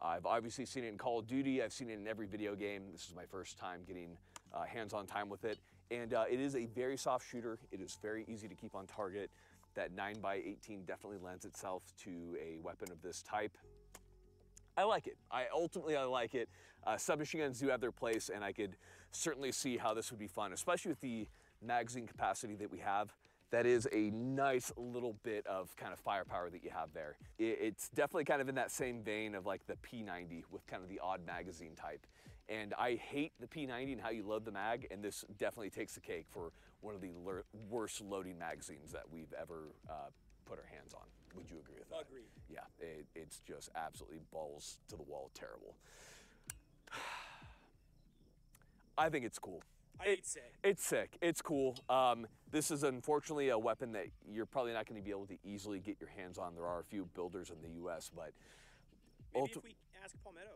I've obviously seen it in Call of Duty, I've seen it in every video game. This is my first time getting uh, hands-on time with it. And uh, it is a very soft shooter. It is very easy to keep on target. That 9x18 definitely lends itself to a weapon of this type. I like it. I ultimately I like it. Uh, submachine guns do have their place, and I could certainly see how this would be fun, especially with the magazine capacity that we have. That is a nice little bit of kind of firepower that you have there. It's definitely kind of in that same vein of like the P90 with kind of the odd magazine type. And I hate the P90 and how you load the mag, and this definitely takes the cake for one of the worst loading magazines that we've ever uh, put our hands on. Would you agree with that? Agreed. Yeah, it, it's just absolutely balls to the wall terrible. I think it's cool. I hate sick. It's sick. It's cool. Um, this is unfortunately a weapon that you're probably not going to be able to easily get your hands on. There are a few builders in the U.S., but Maybe if we ask Palmetto.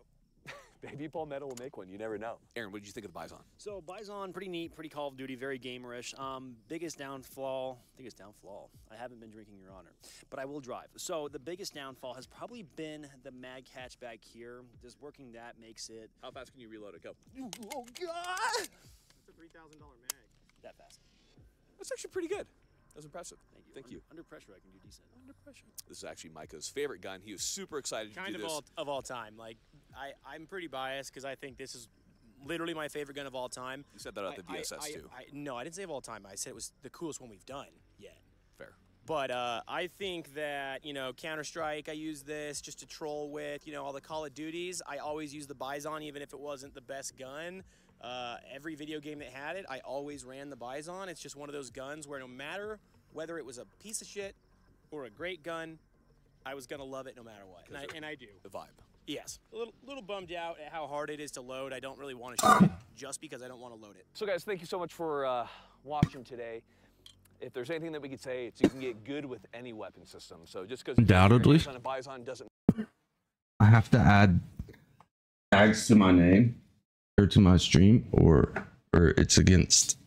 maybe Palmetto will make one. You never know. Aaron, what did you think of the Bison? So Bison, pretty neat, pretty Call of Duty, very gamerish. Um, biggest downfall, biggest downfall. I haven't been drinking Your Honor, but I will drive. So the biggest downfall has probably been the mag hatch back here. Just working that makes it. How fast can you reload it? Go. Oh God! It's a three thousand dollar mag. That fast. That's actually pretty good. That's impressive. Thank you. Thank under, you. Under pressure, I can do decent. Under pressure. This is actually Micah's favorite gun. He was super excited Kind to do of this. all of all time. Like I, I'm pretty biased because I think this is literally my favorite gun of all time. You said that at the I- I- DSS I- too. I, no, I didn't say of all time. I said it was the coolest one we've done yet. Fair. But uh, I think that you know Counter Strike. I use this just to troll with. You know all the Call of Duties. I always use the Bison, even if it wasn't the best gun. Uh, every video game that had it, I always ran the Bison. It's just one of those guns where no matter whether it was a piece of shit or a great gun, I was gonna love it no matter what, and I, and I do. The vibe. Yes, a little, little bummed out at how hard it is to load. I don't really want to shoot it just because I don't want to load it. So guys, thank you so much for uh, watching today. If there's anything that we could say, it's you can get good with any weapon system. So just because Undoubtedly. on a Bison doesn't I have to add tags to my name or to my stream, or or it's against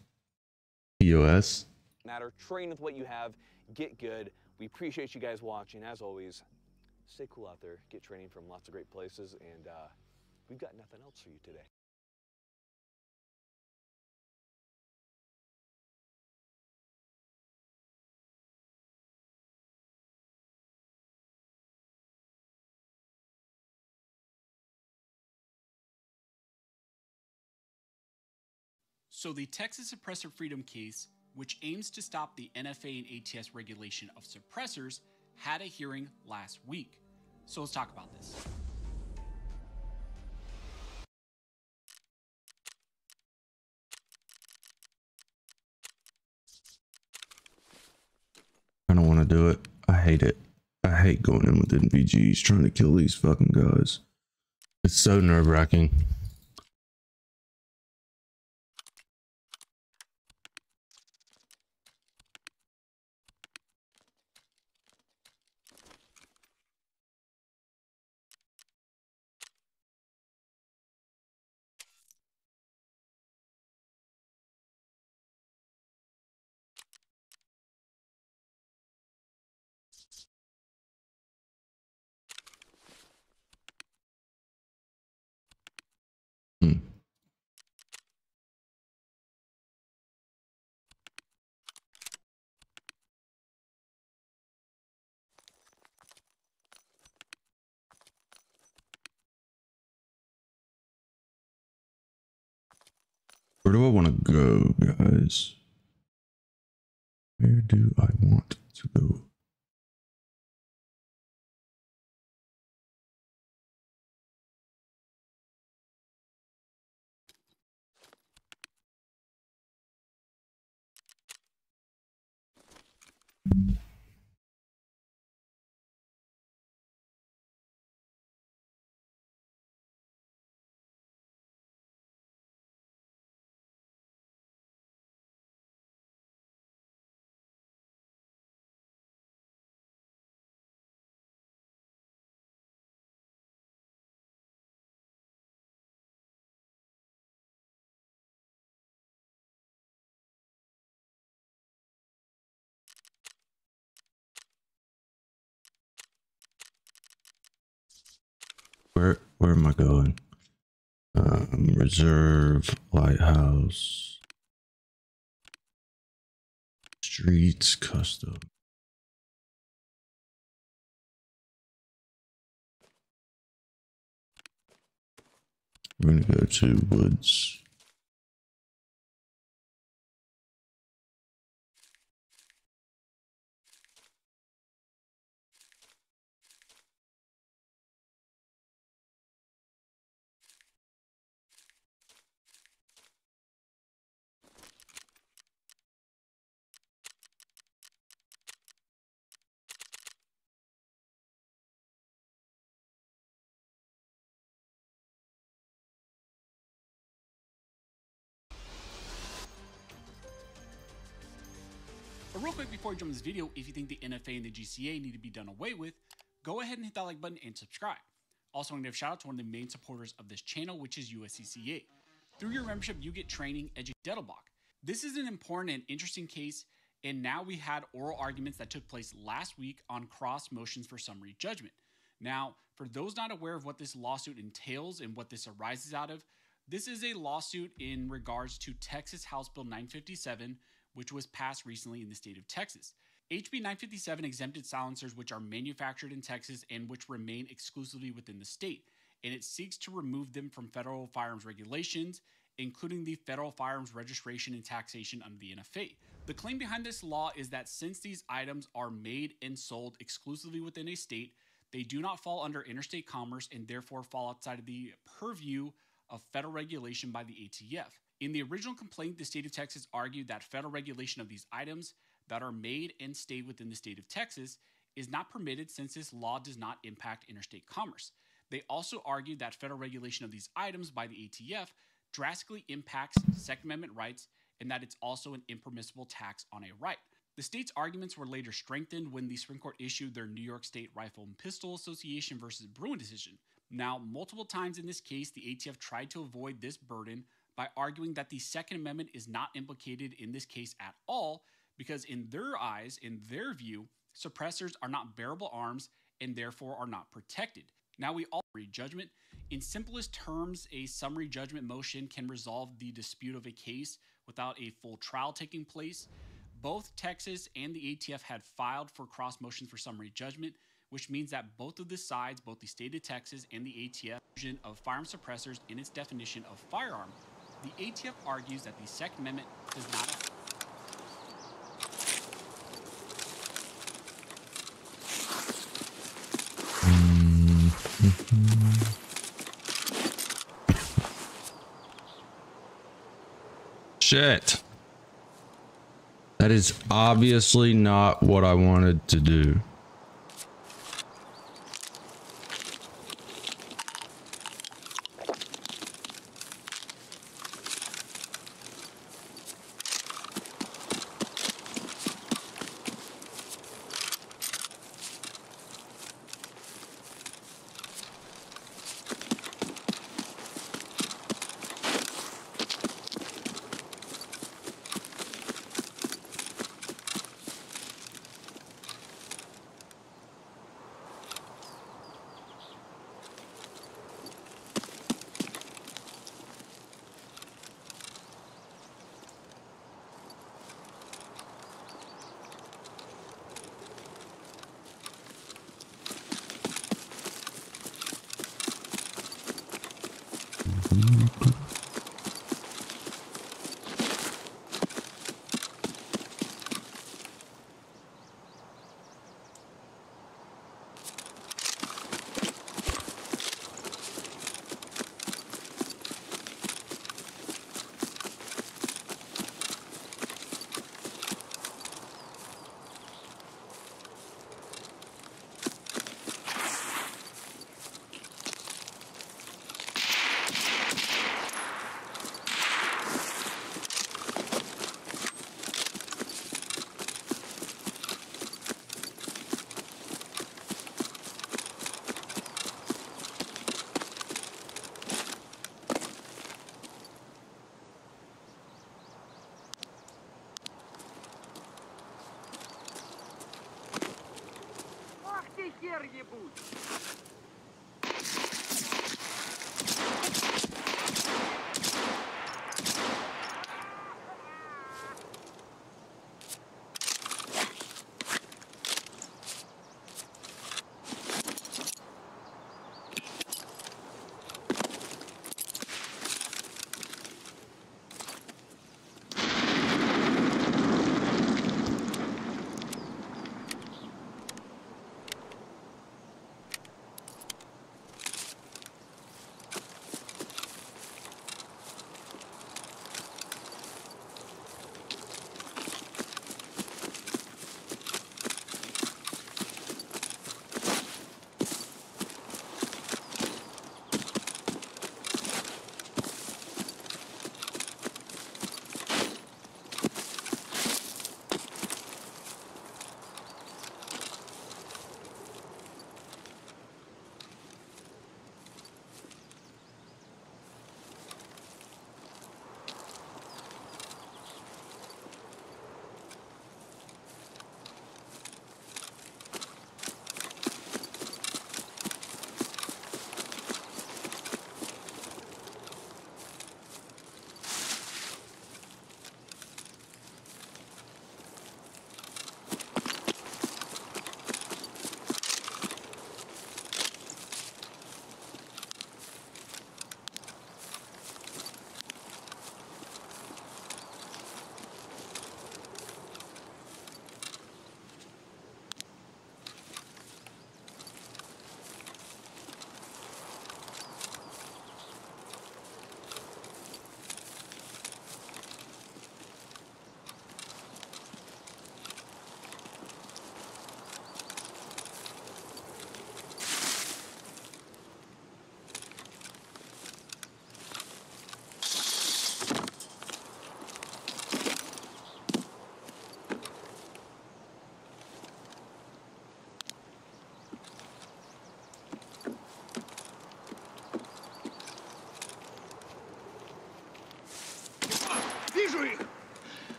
TOS. matter. Train with what you have. Get good. We appreciate you guys watching. As always, stay cool out there. Get training from lots of great places, and uh, we've got nothing else for you today. So, the Texas Suppressor Freedom case, which aims to stop the NFA and ATF regulation of suppressors, had a hearing last week. So, let's talk about this. I don't want to do it. I hate it. I hate going in with NVGs trying to kill these fucking guys. It's so nerve wracking. Where do I want to go, guys? Where do I want to go? Where am I going? Um, reserve, lighthouse, streets, custom. We're gonna go to woods. Before jump this video, if you think the NFA and the GCA need to be done away with, go ahead and hit that like button and subscribe. Also, I'm going to give a shout out to one of the main supporters of this channel, which is USCCA. Through your membership, you get training Edu. This is an important and interesting case, and now we had oral arguments that took place last week on cross motions for summary judgment. Now, for those not aware of what this lawsuit entails and what this arises out of, this is a lawsuit in regards to Texas House Bill 957, which was passed recently in the state of Texas. HB 957 exempted silencers which are manufactured in Texas and which remain exclusively within the state, and it seeks to remove them from federal firearms regulations, including the federal firearms registration and taxation under the NFA. The claim behind this law is that since these items are made and sold exclusively within a state, they do not fall under interstate commerce and therefore fall outside of the purview of federal regulation by the ATF. In the original complaint, the state of Texas argued that federal regulation of these items that are made and stay within the state of Texas is not permitted since this law does not impact interstate commerce. They also argued that federal regulation of these items by the ATF drastically impacts Second Amendment rights and that it's also an impermissible tax on a right. The state's arguments were later strengthened when the Supreme Court issued their New York State Rifle and Pistol Association versus Bruen decision. Now, multiple times in this case, the ATF tried to avoid this burden by arguing that the Second Amendment is not implicated in this case at all because, in their eyes, in their view, suppressors are not bearable arms and therefore are not protected. Now we all read judgment. In simplest terms, a summary judgment motion can resolve the dispute of a case without a full trial taking place. Both Texas and the ATF had filed for cross motions for summary judgment, which means that both of the sides, both the state of Texas and the ATF, of firearm suppressors in its definition of firearm. The ATF argues that the Second Amendment does not Shit. That is obviously not what I wanted to do.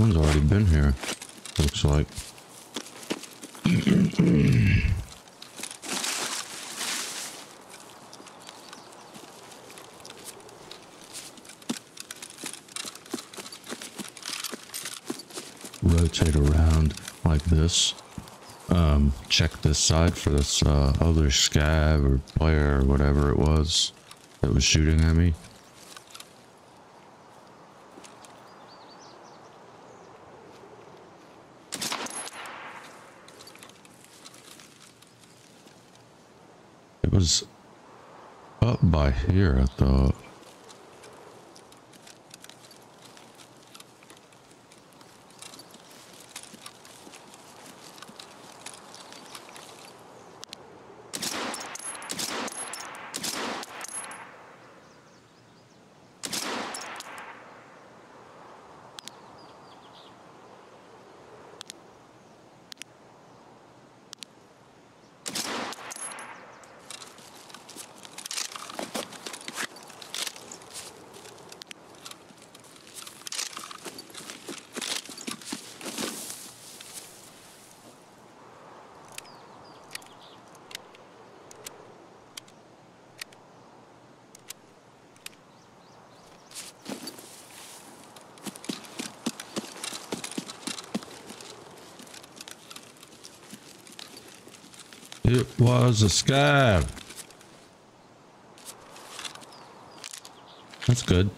Someone's already been here. Looks like. Rotate around like this. Um, check this side for this uh, other scav or player or whatever it was that was shooting at me. Was up by here, I thought. It was a scav. That's good.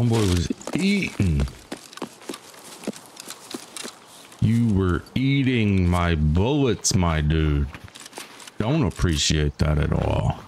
Homeboy was eating. You were eating my bullets, my dude. Don't appreciate that at all.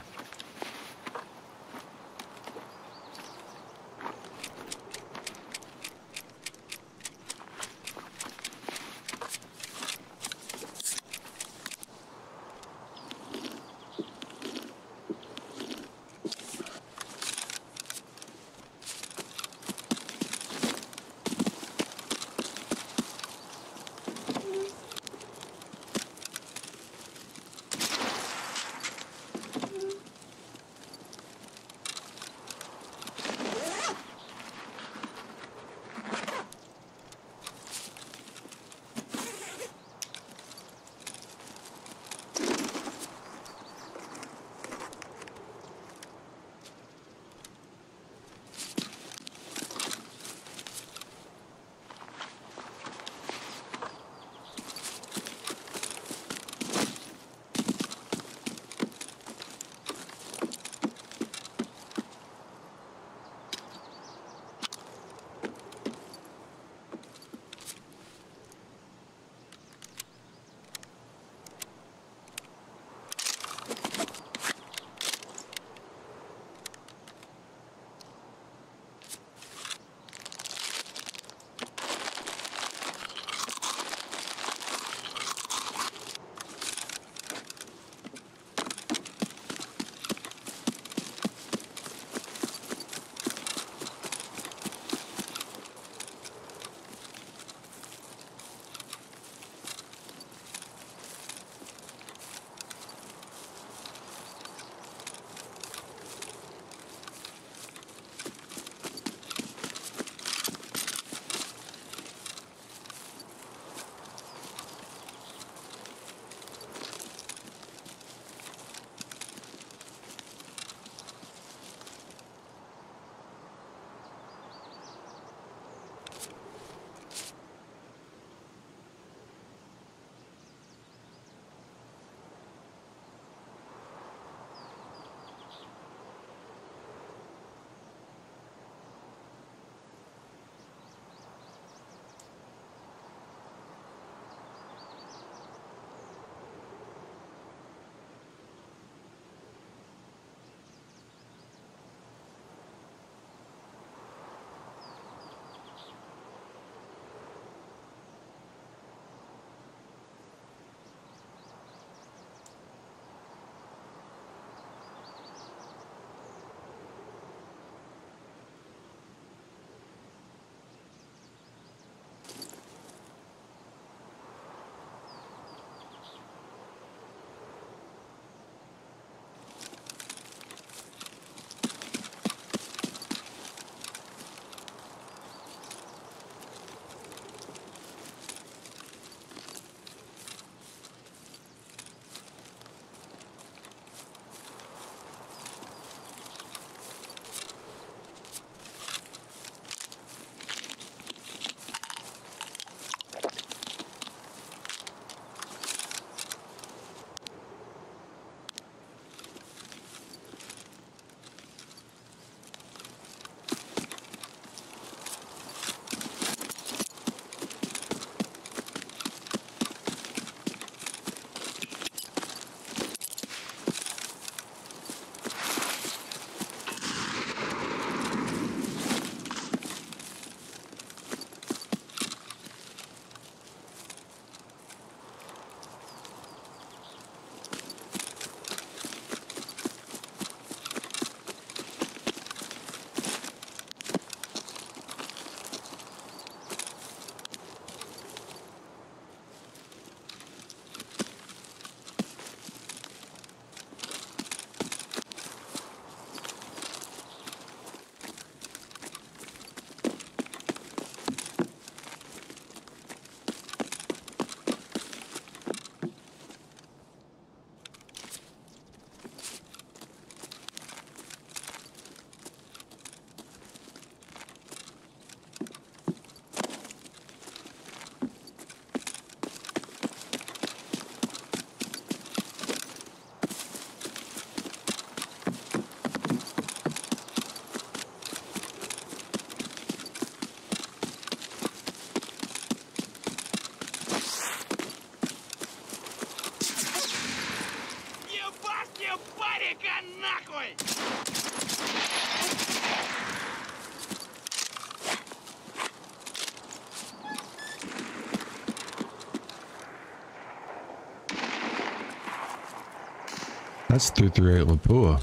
That's 338 Lapua.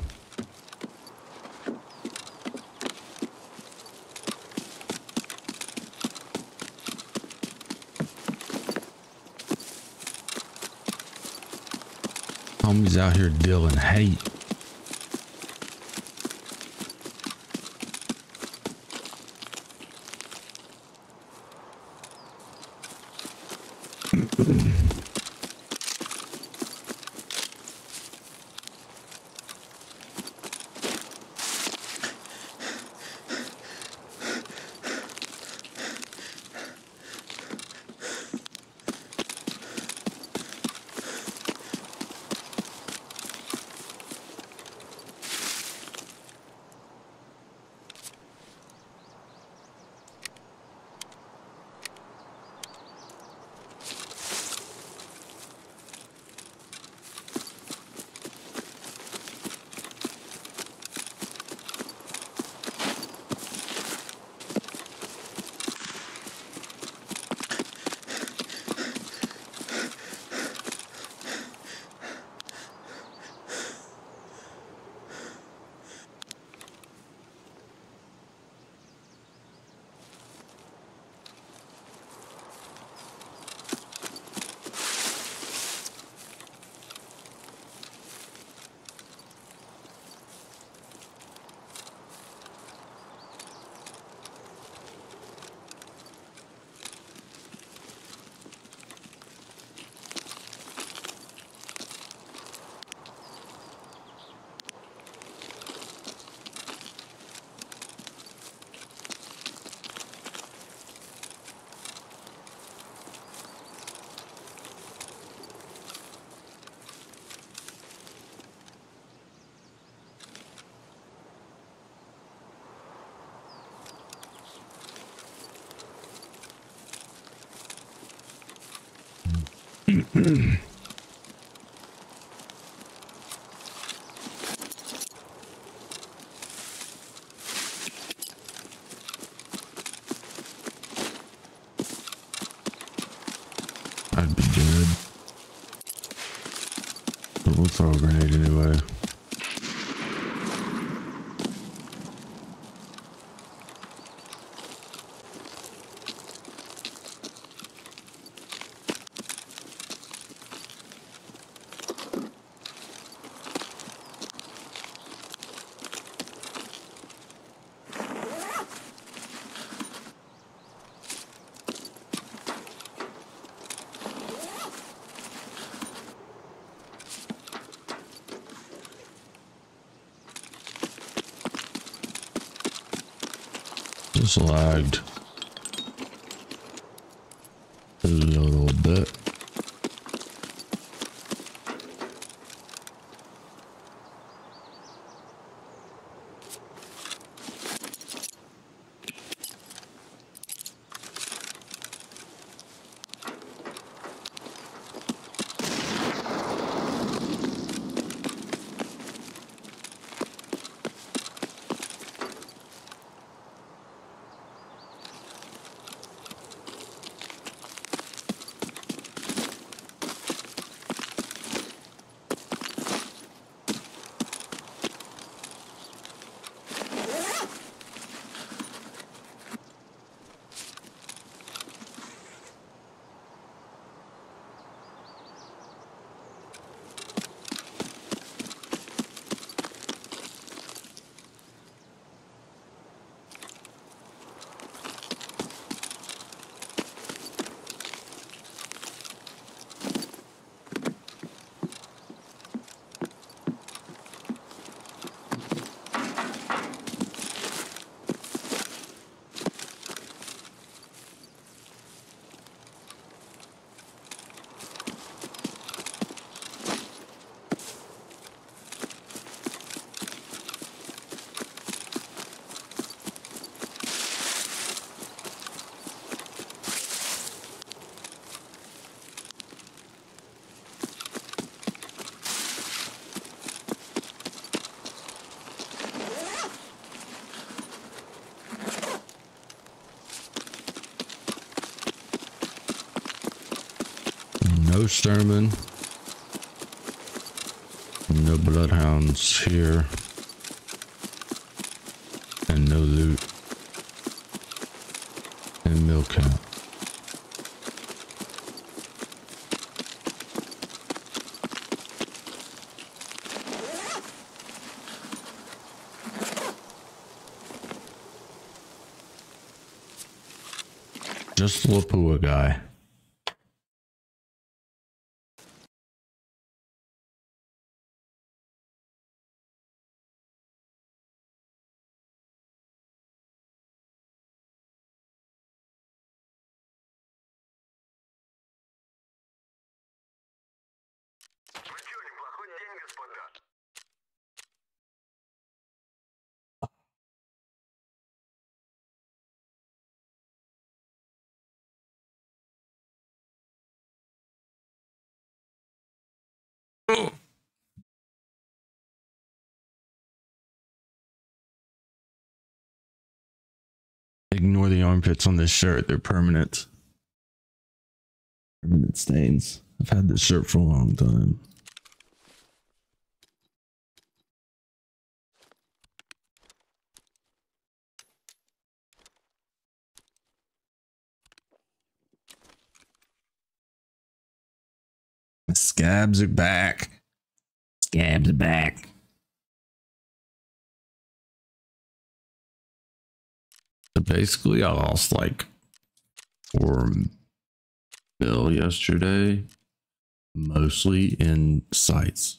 Homies out here dealing hate. I'd be dead. But we'll Lagged. A little bit. No Shturman. No bloodhounds here. And no loot. And milk out. Just Lapua guy. Armpits on this shirt. They're permanent. Permanent stains. I've had this shirt for a long time. Scavs are back. Scavs are back. So basically, I lost like four mil yesterday, mostly in sites.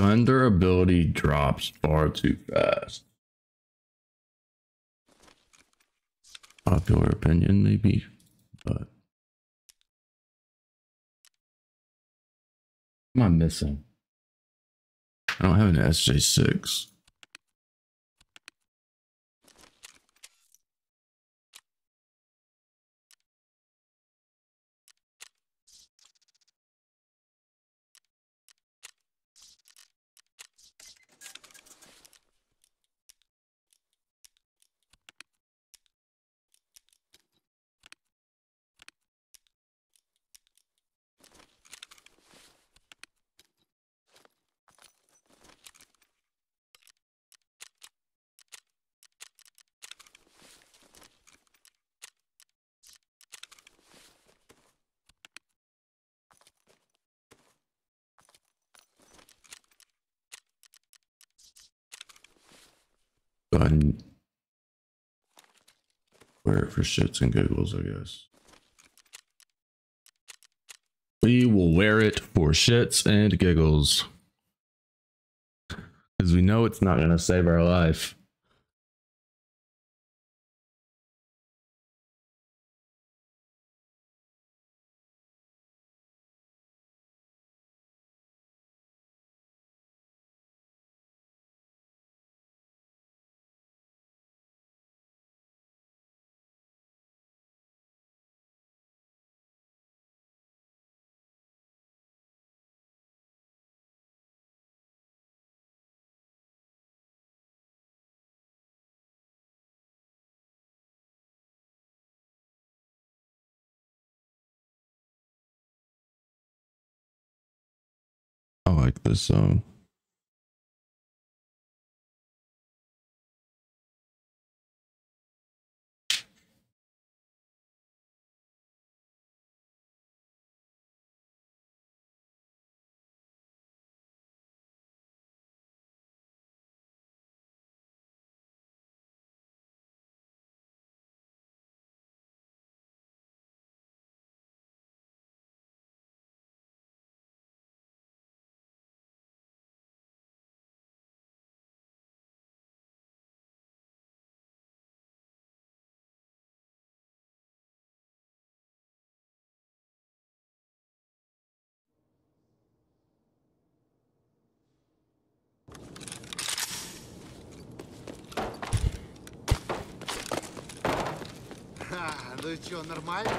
Gun durability drops far too fast. Popular opinion, maybe, but what am I missing? I don't have an SJ6. Go ahead and wear it for shits and giggles, I guess. We will wear it for shits and giggles. Because we know it's not going to save our life. I like this song. Да ты что, нормально?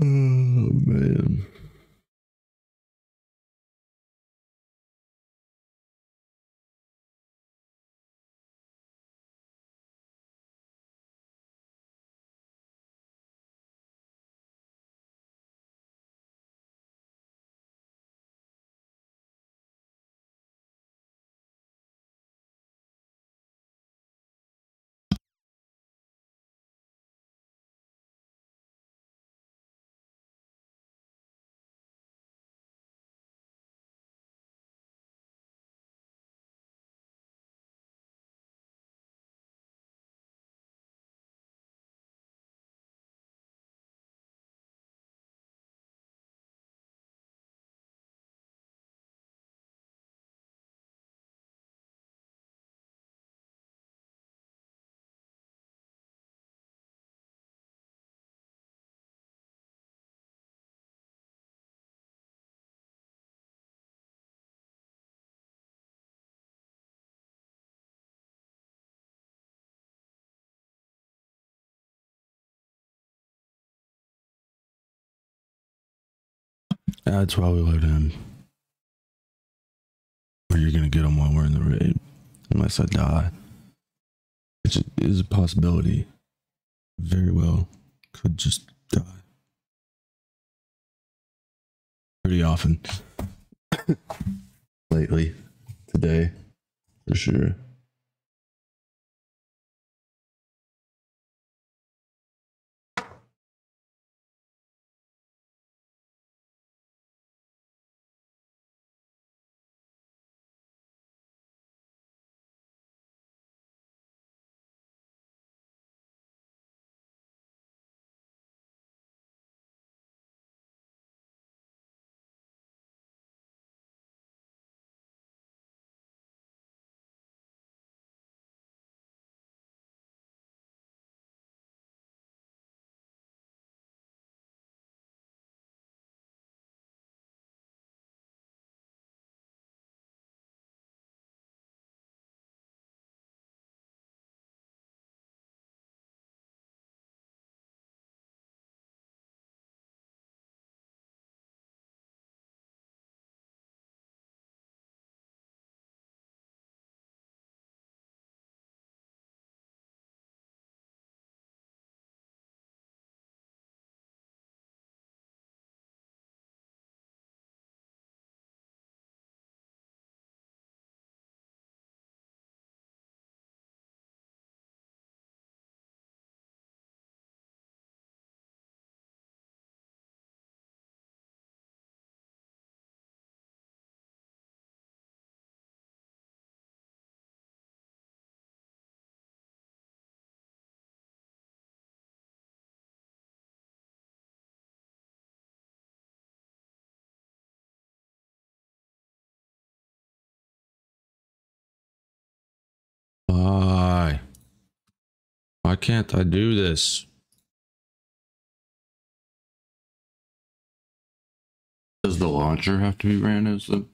Oh, man. That's why we let him. Or you're gonna get him while we're in the raid, unless I die, which is a possibility. Very well, could just die. Pretty often. Lately, today, for sure. Why can't I do this? Does the launcher have to be ran as the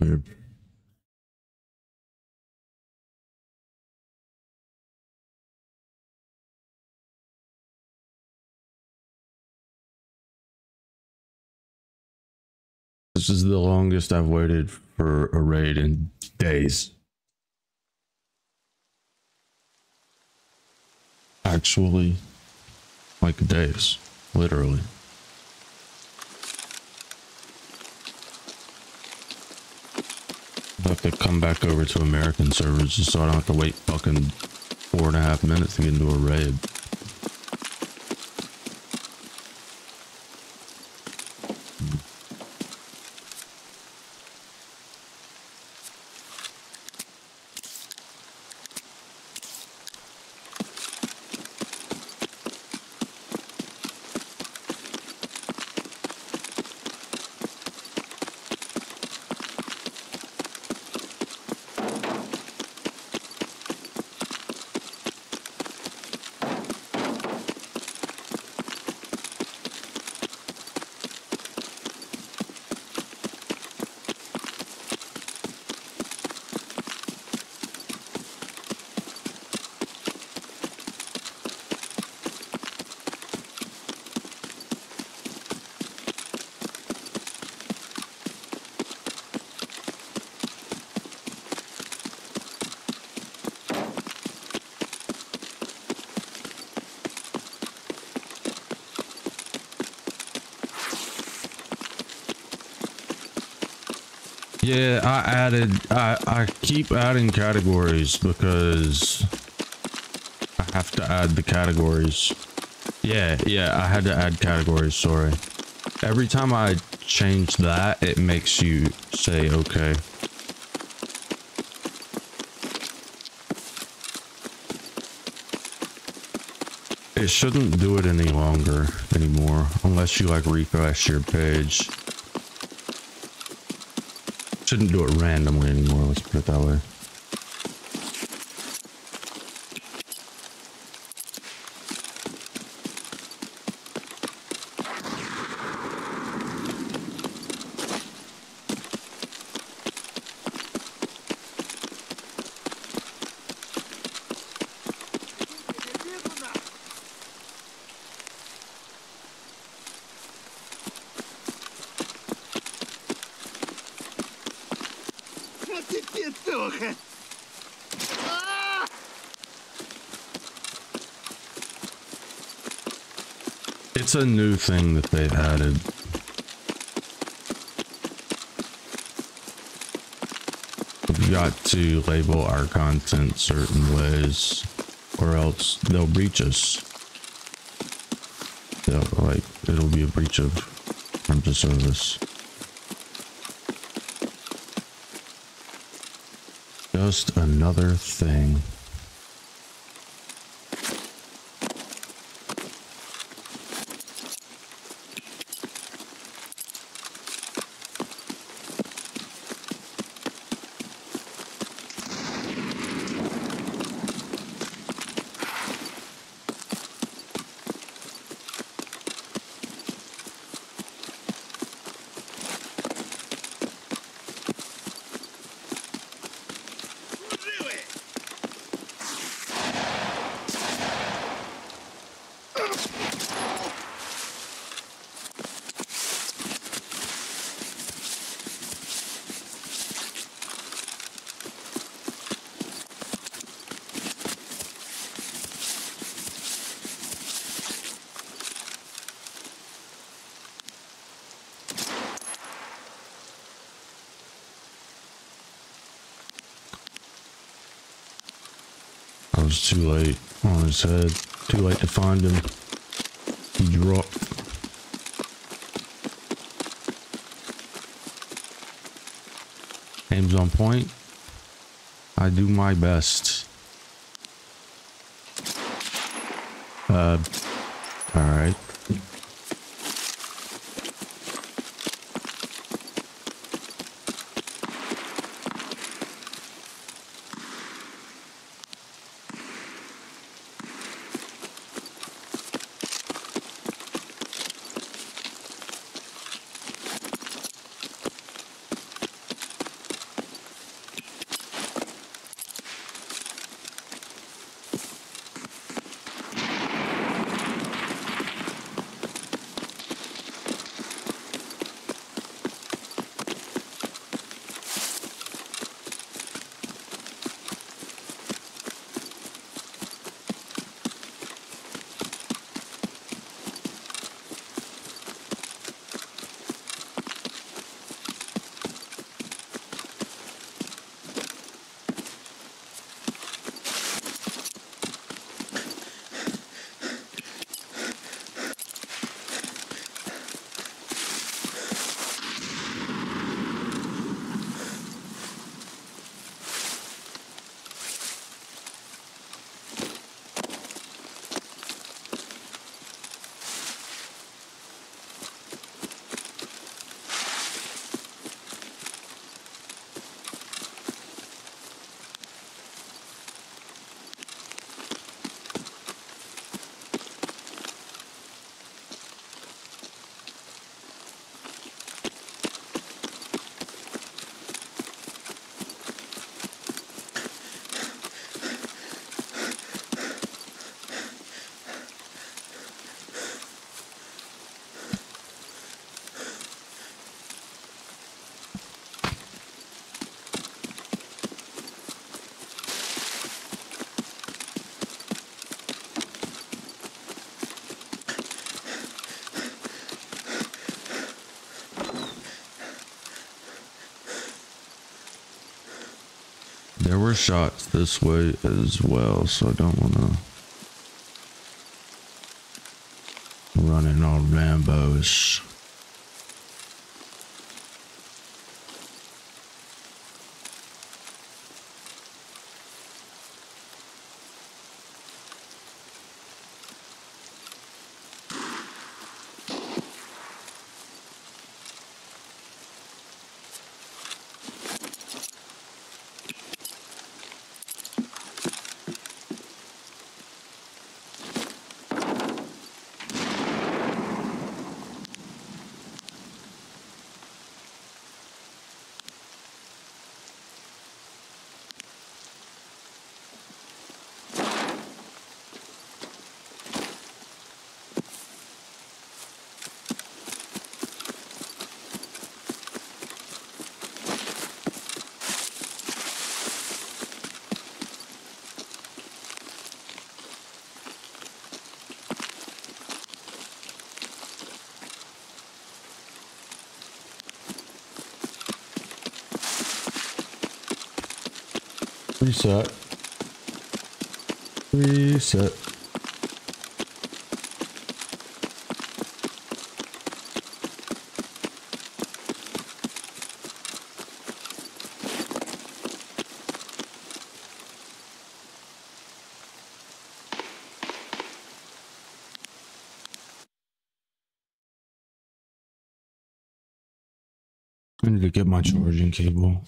Weird. This is the longest I've waited for a raid in days. Actually, like days, literally. I have to come back over to American servers just so I don't have to wait fucking four and a half minutes to get into a raid. Yeah, I added, I, I keep adding categories because I have to add the categories. Yeah, yeah, I had to add categories, sorry. Every time I change that, it makes you say, okay. It shouldn't do it any longer anymore, unless you like refresh your page. Shouldn't do it randomly anymore, let's put it that way. It's a new thing that they've added. We've got to label our content certain ways, or else they'll breach us. Like, it'll be a breach of terms of service. Just another thing. I was too late his. Too late to find him. He dropped. Aim's on point. I do my best. Uh, all right. Shots this way as well, so I don't want to run in on Rambos. Reset. Reset. I need to get my charging cable.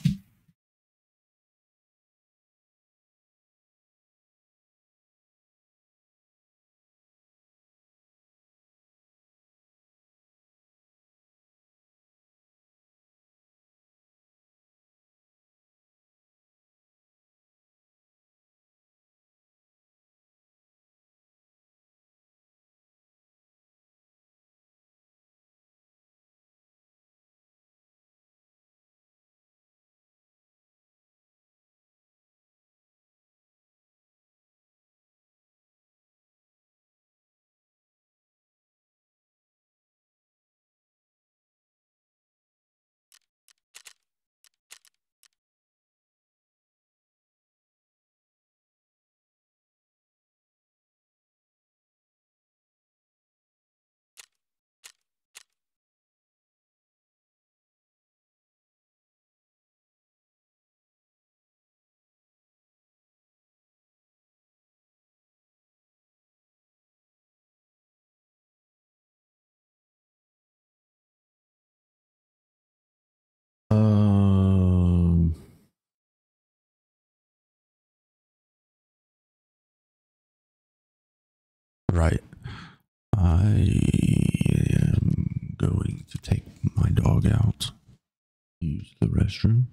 Restroom.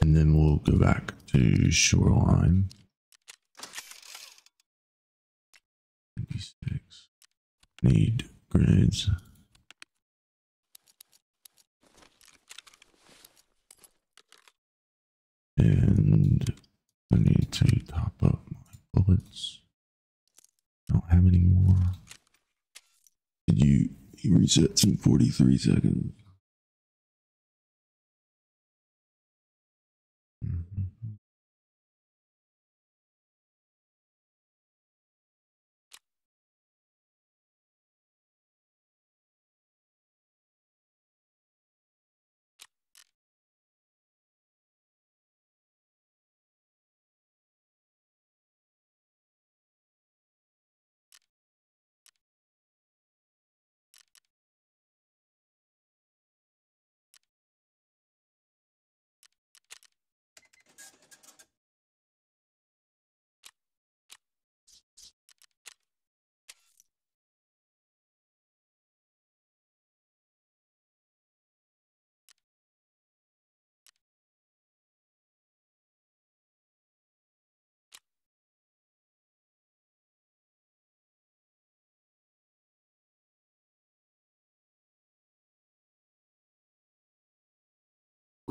And then we'll go back to shoreline. 96. Need grenades. And I need to top up my bullets. I don't have any more. Did you, you resets in 43 seconds?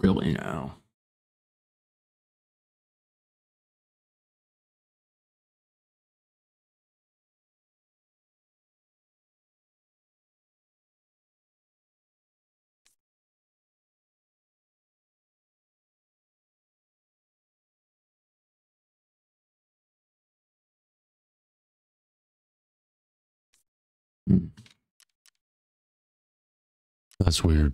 Really now. Hmm. That's weird.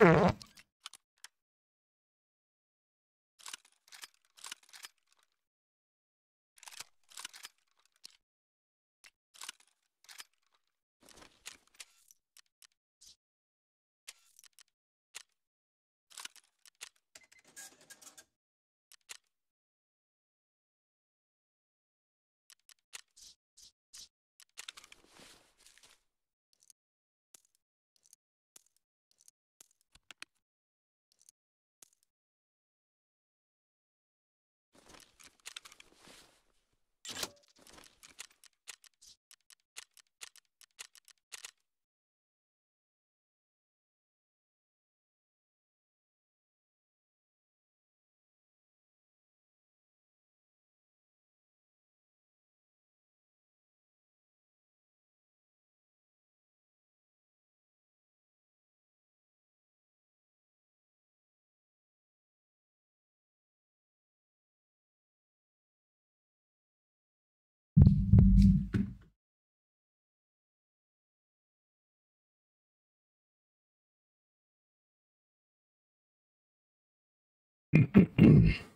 Mm-hmm. Mm-hmm.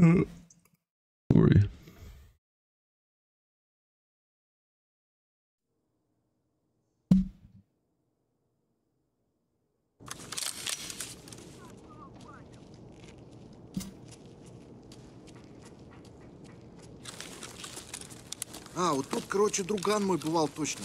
Sorry. А, вот тут, короче, друган мой бывал точно.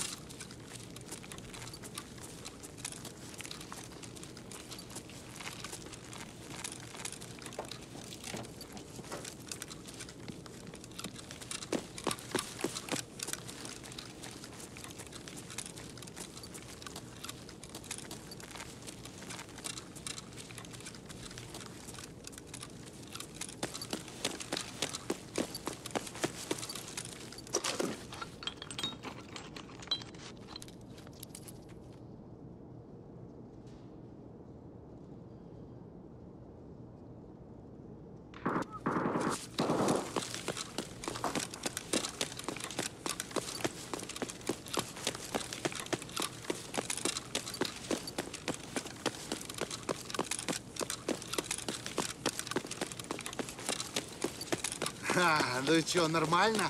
Да вы что, нормально?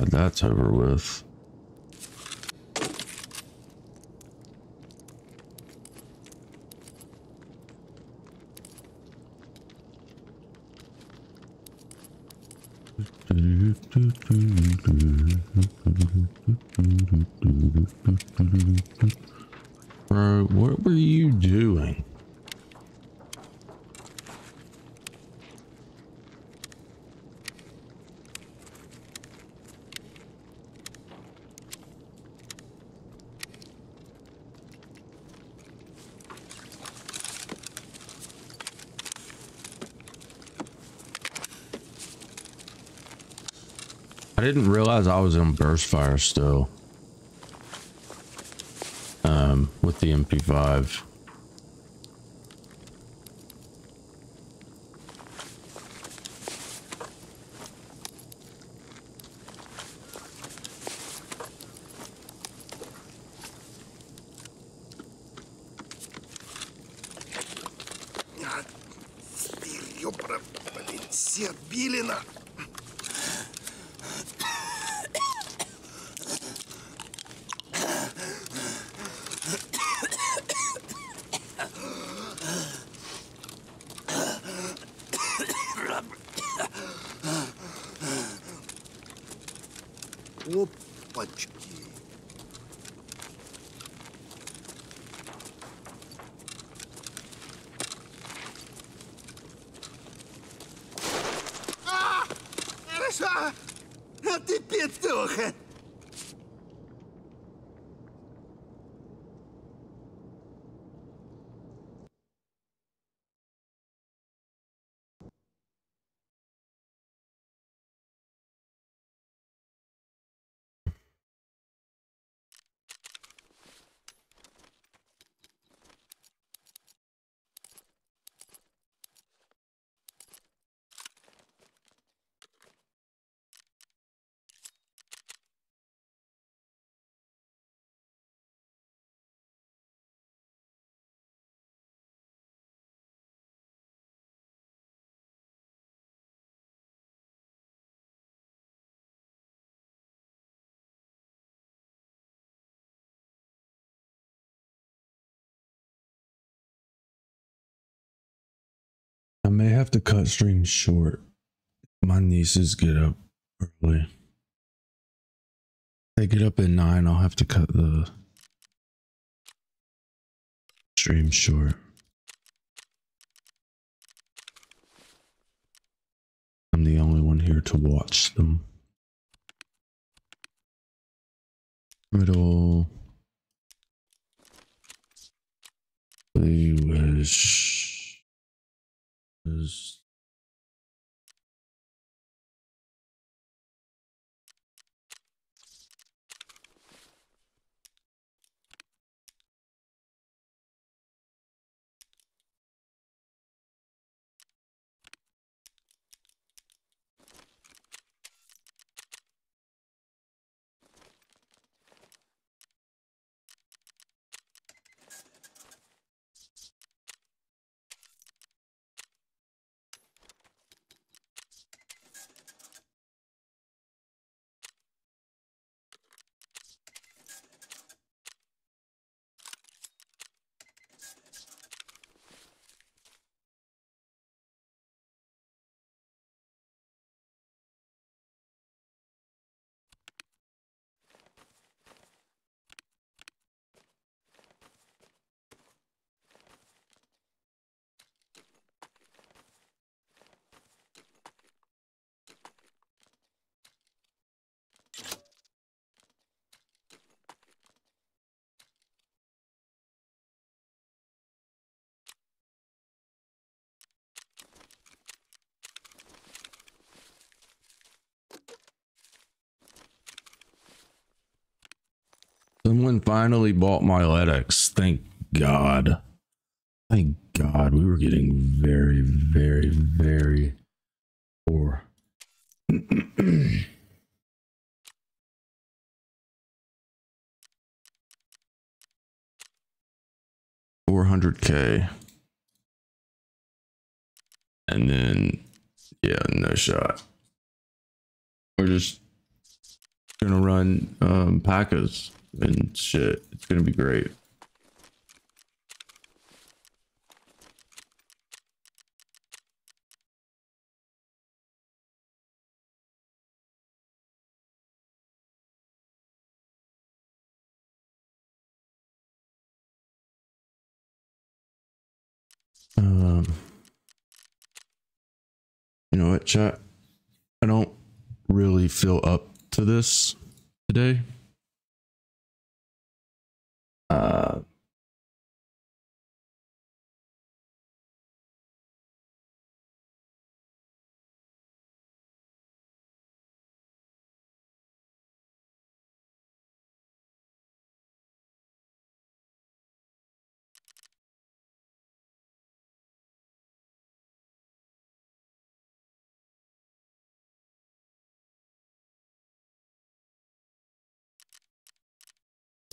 God, that's over with. Didn't realize I was in burst fire still. Um, with the MP5. Streams short. My nieces get up early. They get up at nine. I'll have to cut the stream short. I'm the only one here to watch them. Middle. We wish is Someone finally bought my LEDX. Thank God. Thank God. We were getting very, very, very poor. 400k. And then, yeah, no shot. We're just gonna run um, Packers and shit. It's gonna be great. Um, you know what, chat? I don't really feel up to this today. Uh,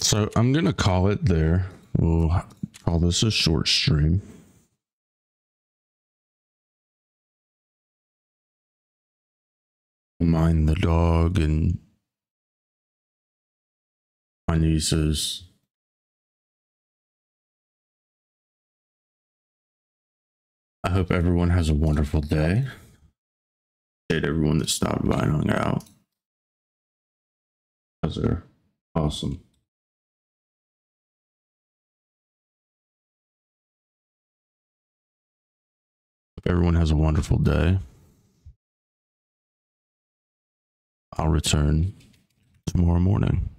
So I'm gonna call it there. We'll call this a short stream. Mind the dog and my nieces. I hope everyone has a wonderful day. Appreciate everyone that stopped by and hung out. Those are awesome. Everyone has a wonderful day. I'll return tomorrow morning.